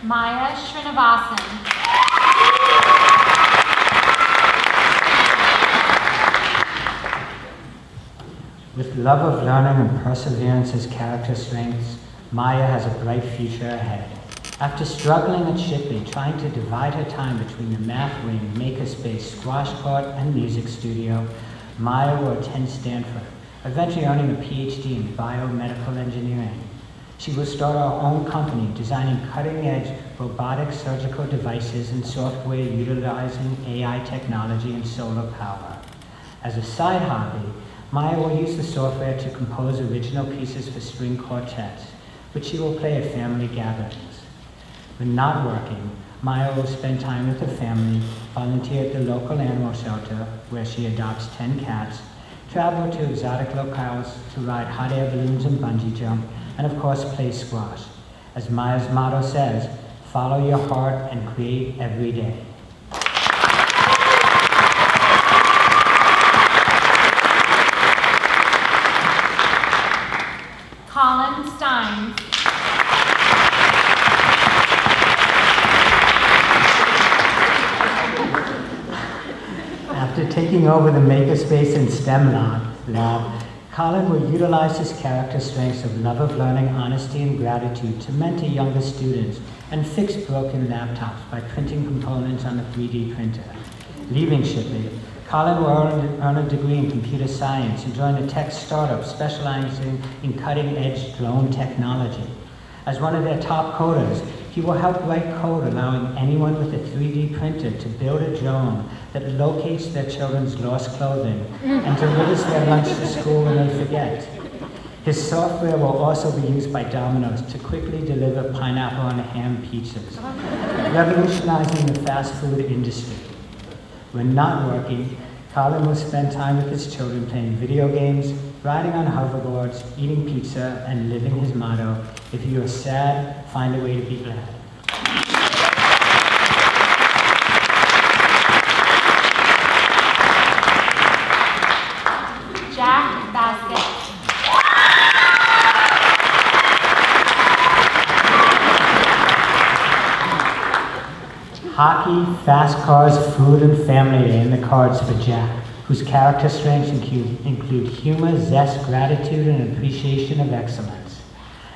Maya Srinivasan. With love of learning and perseverance as character strengths, Maya has a bright future ahead. After struggling at Shipley, trying to divide her time between the math wing, makerspace, squash court, and music studio, Maya will attend Stanford, eventually earning a PhD in biomedical engineering. She will start her own company designing cutting-edge robotic surgical devices and software utilizing AI technology and solar power. As a side hobby, Maya will use the software to compose original pieces for string quartets, which she will play at family gatherings. When not working, Maya will spend time with her family, volunteer at the local animal shelter, where she adopts 10 cats, travel to exotic locales to ride hot air balloons and bungee jump, and of course play squash. As Maya's motto says, follow your heart and create every day. Colin Stein. After taking over the Makerspace and STEM lab, lab, Colin will utilize his character strengths of love of learning, honesty, and gratitude to mentor younger students and fix broken laptops by printing components on a 3D printer. Leaving Shipley, Colin will earn, earn a degree in computer science and join a tech startup specializing in cutting-edge drone technology. As one of their top coders, he will help write code allowing anyone with a 3D printer to build a drone that locates their children's lost clothing and delivers their lunch to school when they forget. His software will also be used by Domino's to quickly deliver pineapple and ham pizzas, revolutionizing the fast food industry. When not working, Colin will spend time with his children playing video games, riding on hoverboards, eating pizza, and living his motto, if you are sad, find a way to be glad. Jack Baskett. Hockey, fast cars, food, and family are in the cards for Jack, whose character strengths include, humor, zest, gratitude, and appreciation of excellence.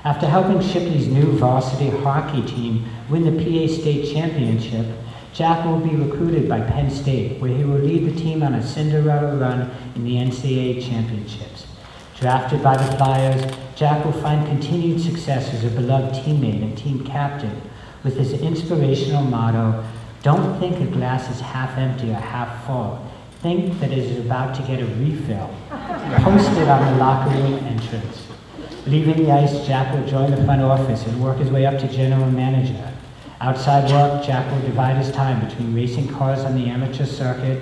After helping Shipley's new varsity hockey team win the PA State Championship, Jack will be recruited by Penn State, where he will lead the team on a Cinderella run in the NCAA championships. Drafted by the Flyers, Jack will find continued success as a beloved teammate and team captain with his inspirational motto, don't think a glass is half empty or half full. Think that it is about to get a refill. Posted on the locker room entrance. Leaving the ice, Jack will join the front office and work his way up to general manager. Outside work, Jack will divide his time between racing cars on the amateur circuit,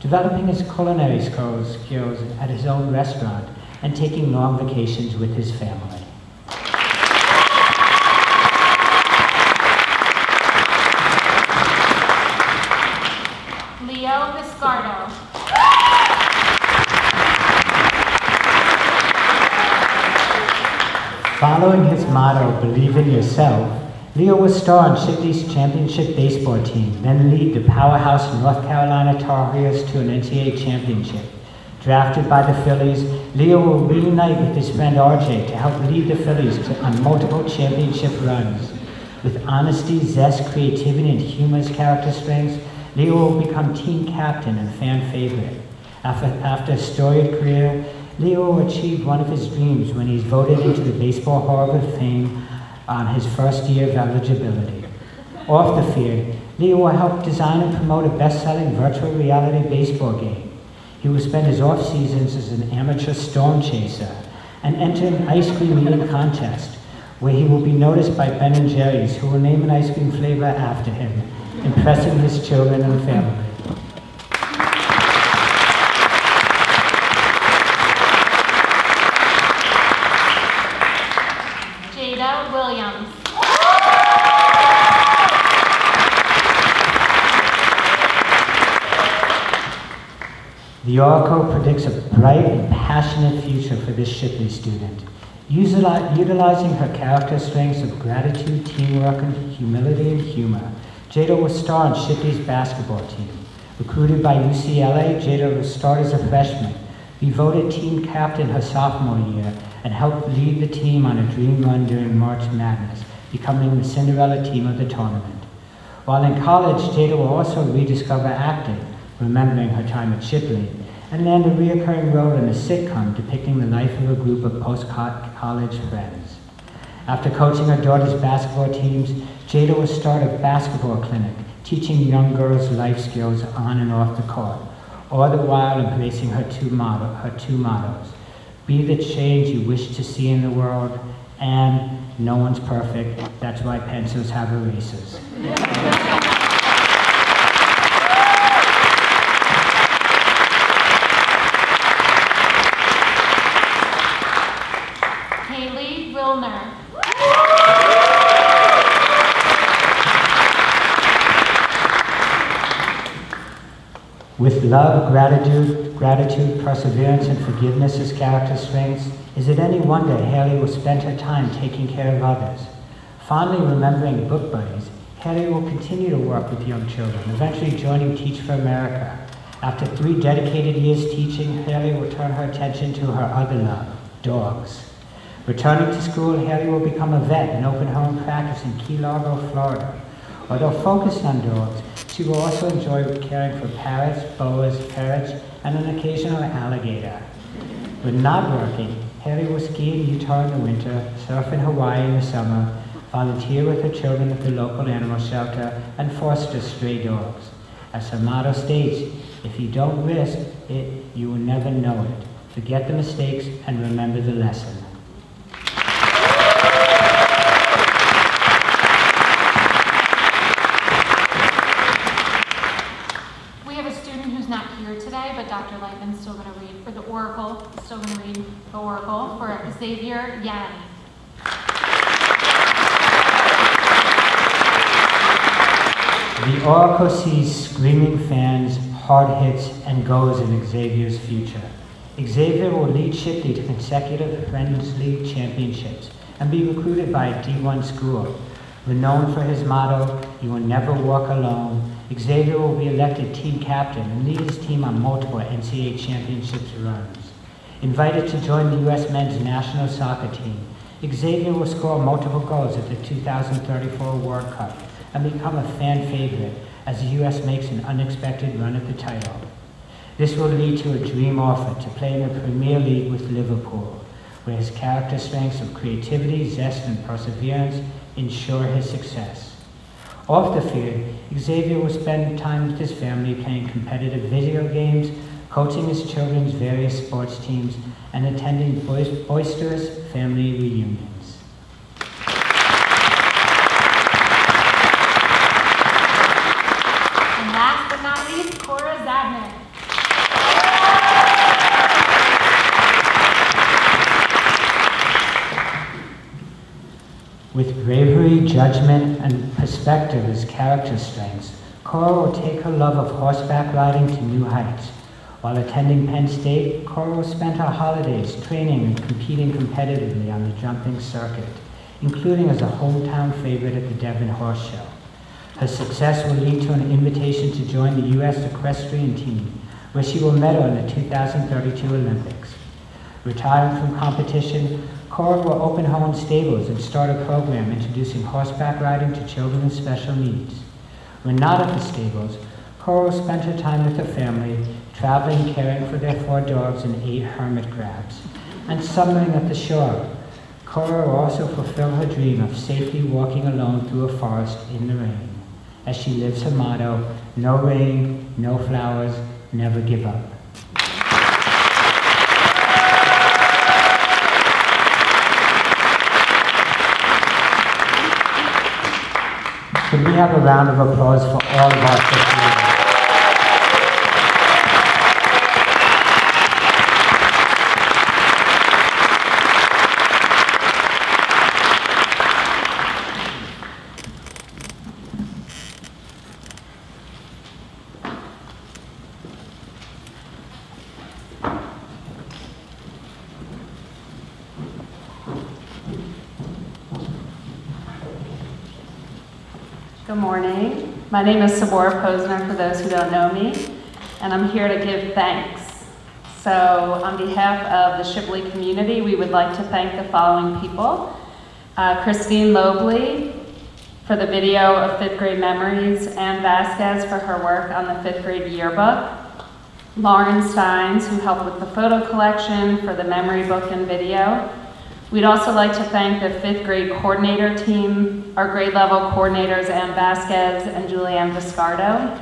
developing his culinary skills skills at his own restaurant, and taking long vacations with his family. Leo Viscardo. Following his motto, believe in yourself, Leo will star on Shipley's championship baseball team, then lead the powerhouse North Carolina Tar Heels to an NCAA championship. Drafted by the Phillies, Leo will reunite with his friend RJ to help lead the Phillies to, on multiple championship runs. With honesty, zest, creativity, and humorous character strengths, Leo will become team captain and fan favorite. After, after a storied career, Leo achieved one of his dreams when he's voted into the Baseball Hall of Fame on his first year of eligibility. Off the field, Leo will help design and promote a best-selling virtual reality baseball game. He will spend his off seasons as an amateur storm chaser and enter an ice cream eating contest where he will be noticed by Ben and Jerry's who will name an ice cream flavor after him, impressing his children and family. Jada Williams. The Oracle predicts a bright and passionate future for this Shipley student. Utilizing her character strengths of gratitude, teamwork, and humility and humor, Jada will star on Shipley's basketball team. Recruited by UCLA, Jada will start as a freshman, be voted team captain her sophomore year, and help lead the team on a dream run during March Madness, becoming the Cinderella team of the tournament. While in college, Jada will also rediscover acting, remembering her time at Shipley, and land a reoccurring role in a sitcom depicting the life of a group of post-college friends. After coaching her daughter's basketball teams, Jada will start a basketball clinic, teaching young girls life skills on and off the court, all the while embracing her two, motto, her two mottos. Be the change you wish to see in the world, and no one's perfect. That's why pencils have erasers. (laughs) Kaylee Wilner. With love, gratitude, gratitude, perseverance, and forgiveness as character strengths, is it any wonder Haley will spend her time taking care of others? Fondly remembering book buddies, Haley will continue to work with young children, eventually joining Teach for America. After three dedicated years teaching, Haley will turn her attention to her other love, dogs. Returning to school, Haley will become a vet and open her own practice in Key Largo, Florida. Although focused on dogs, she will also enjoy caring for parrots, boas, parrots, and an occasional alligator. When not working, Haley will ski in Utah in the winter, surf in Hawaii in the summer, volunteer with her children at the local animal shelter, and foster stray dogs. As her motto states, if you don't risk it, you will never know it. Forget the mistakes and remember the lesson. We have a student who's not here today, but Dr. Lightman's still going to read, or the Oracle is still going to read the Oracle for Xavier Yan. The Oracle sees screaming fans, hard hits, and goes in Xavier's future. Xavier will lead Shipley to consecutive Friends League championships and be recruited by a D1 school. Renowned for his motto, You will never walk alone, Xavier will be elected team captain and lead his team on multiple NCAA championships runs. Invited to join the U.S. men's national soccer team, Xavier will score multiple goals at the 2034 World Cup and become a fan favorite as the U.S. makes an unexpected run at the title. This will lead to a dream offer to play in the Premier League with Liverpool, where his character strengths of creativity, zest, and perseverance ensure his success. Off the field, Xavier will spend time with his family playing competitive video games, coaching his children's various sports teams, and attending boisterous family reunions. And last but not least, Cora. With bravery, judgment, and perspective as character strengths, Cora will take her love of horseback riding to new heights. While attending Penn State, Cora spent her holidays training and competing competitively on the jumping circuit, including as a hometown favorite at the Devon Horse Show. Her success will lead to an invitation to join the U.S. equestrian team, where she will medal in the 2032 Olympics. Retiring from competition, Cora will open her own stables and start a program introducing horseback riding to children with special needs. When not at the stables, Cora spent her time with her family, traveling caring for their four dogs and eight hermit crabs, and summering at the shore. Cora also fulfill her dream of safely walking alone through a forest in the rain, as she lives her motto, no rain, no flowers, never give up. Can we have a round of applause for all of our graders? Good morning. My name is Sabora Posner, for those who don't know me, and I'm here to give thanks. So, on behalf of the Shipley community, we would like to thank the following people. Uh, Christine Lobley for the video of fifth grade memories, Ann Vasquez for her work on the fifth grade yearbook, Lauren Steins, who helped with the photo collection for the memory book and video, We'd also like to thank the fifth grade coordinator team, our grade level coordinators, Ann Vasquez and Julianne Viscardo,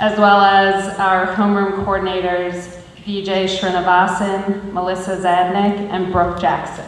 as well as our homeroom coordinators, Vijay Srinivasan, Melissa Zadnik, and Brooke Jackson.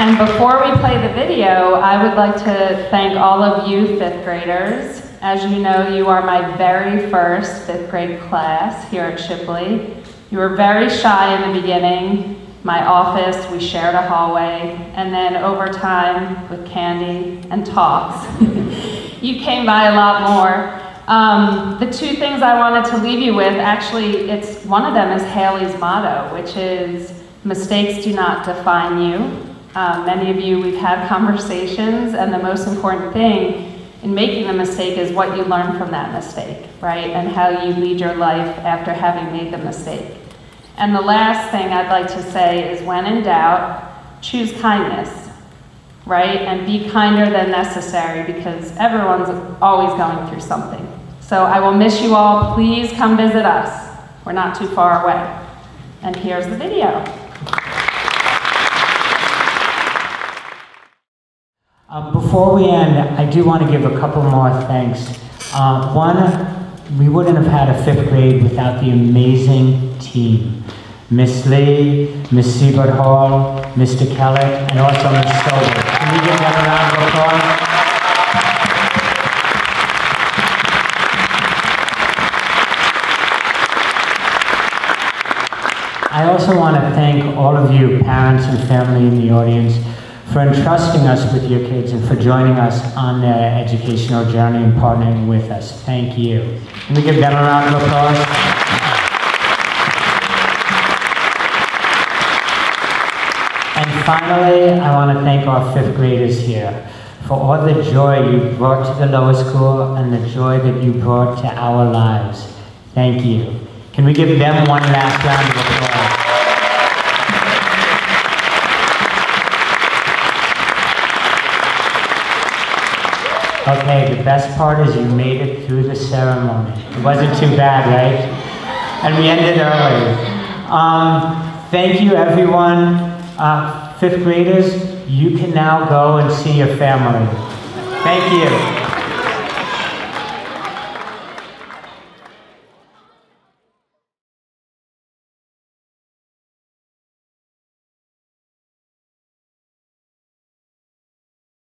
And before we play the video, I would like to thank all of you fifth graders. As you know, you are my very first fifth grade class here at Shipley. You were very shy in the beginning. My office, we shared a hallway, and then over time, with candy and talks, (laughs) you came by a lot more. Um, the two things I wanted to leave you with, actually, it's one of them is Haley's motto, which is mistakes do not define you. Um, many of you, we've had (laughs) conversations, and the most important thing in making the mistake is what you learn from that mistake, right? And how you lead your life after having made the mistake. And the last thing I'd like to say is when in doubt, choose kindness, right? And be kinder than necessary because everyone's always going through something. So I will miss you all. Please come visit us. We're not too far away. And here's the video. Um, before we end, I do want to give a couple more thanks. Uh, one, we wouldn't have had a fifth grade without the amazing team. Miss Lee, Miss Siebert Hall, Mr. Kellett, and also Miss Stover. Can we give them a round of applause? I also want to thank all of you, parents and family in the audience, for entrusting us with your kids and for joining us on their educational journey and partnering with us. Thank you. Can we give them a round of applause? And finally, I want to thank our fifth graders here for all the joy you brought to the lower school and the joy that you brought to our lives. Thank you. Can we give them one last round of applause? Okay, the best part is you made it through the ceremony. It wasn't too bad, right? And we ended early. Um, thank you, everyone. Uh, fifth graders, you can now go and see your family. Thank you.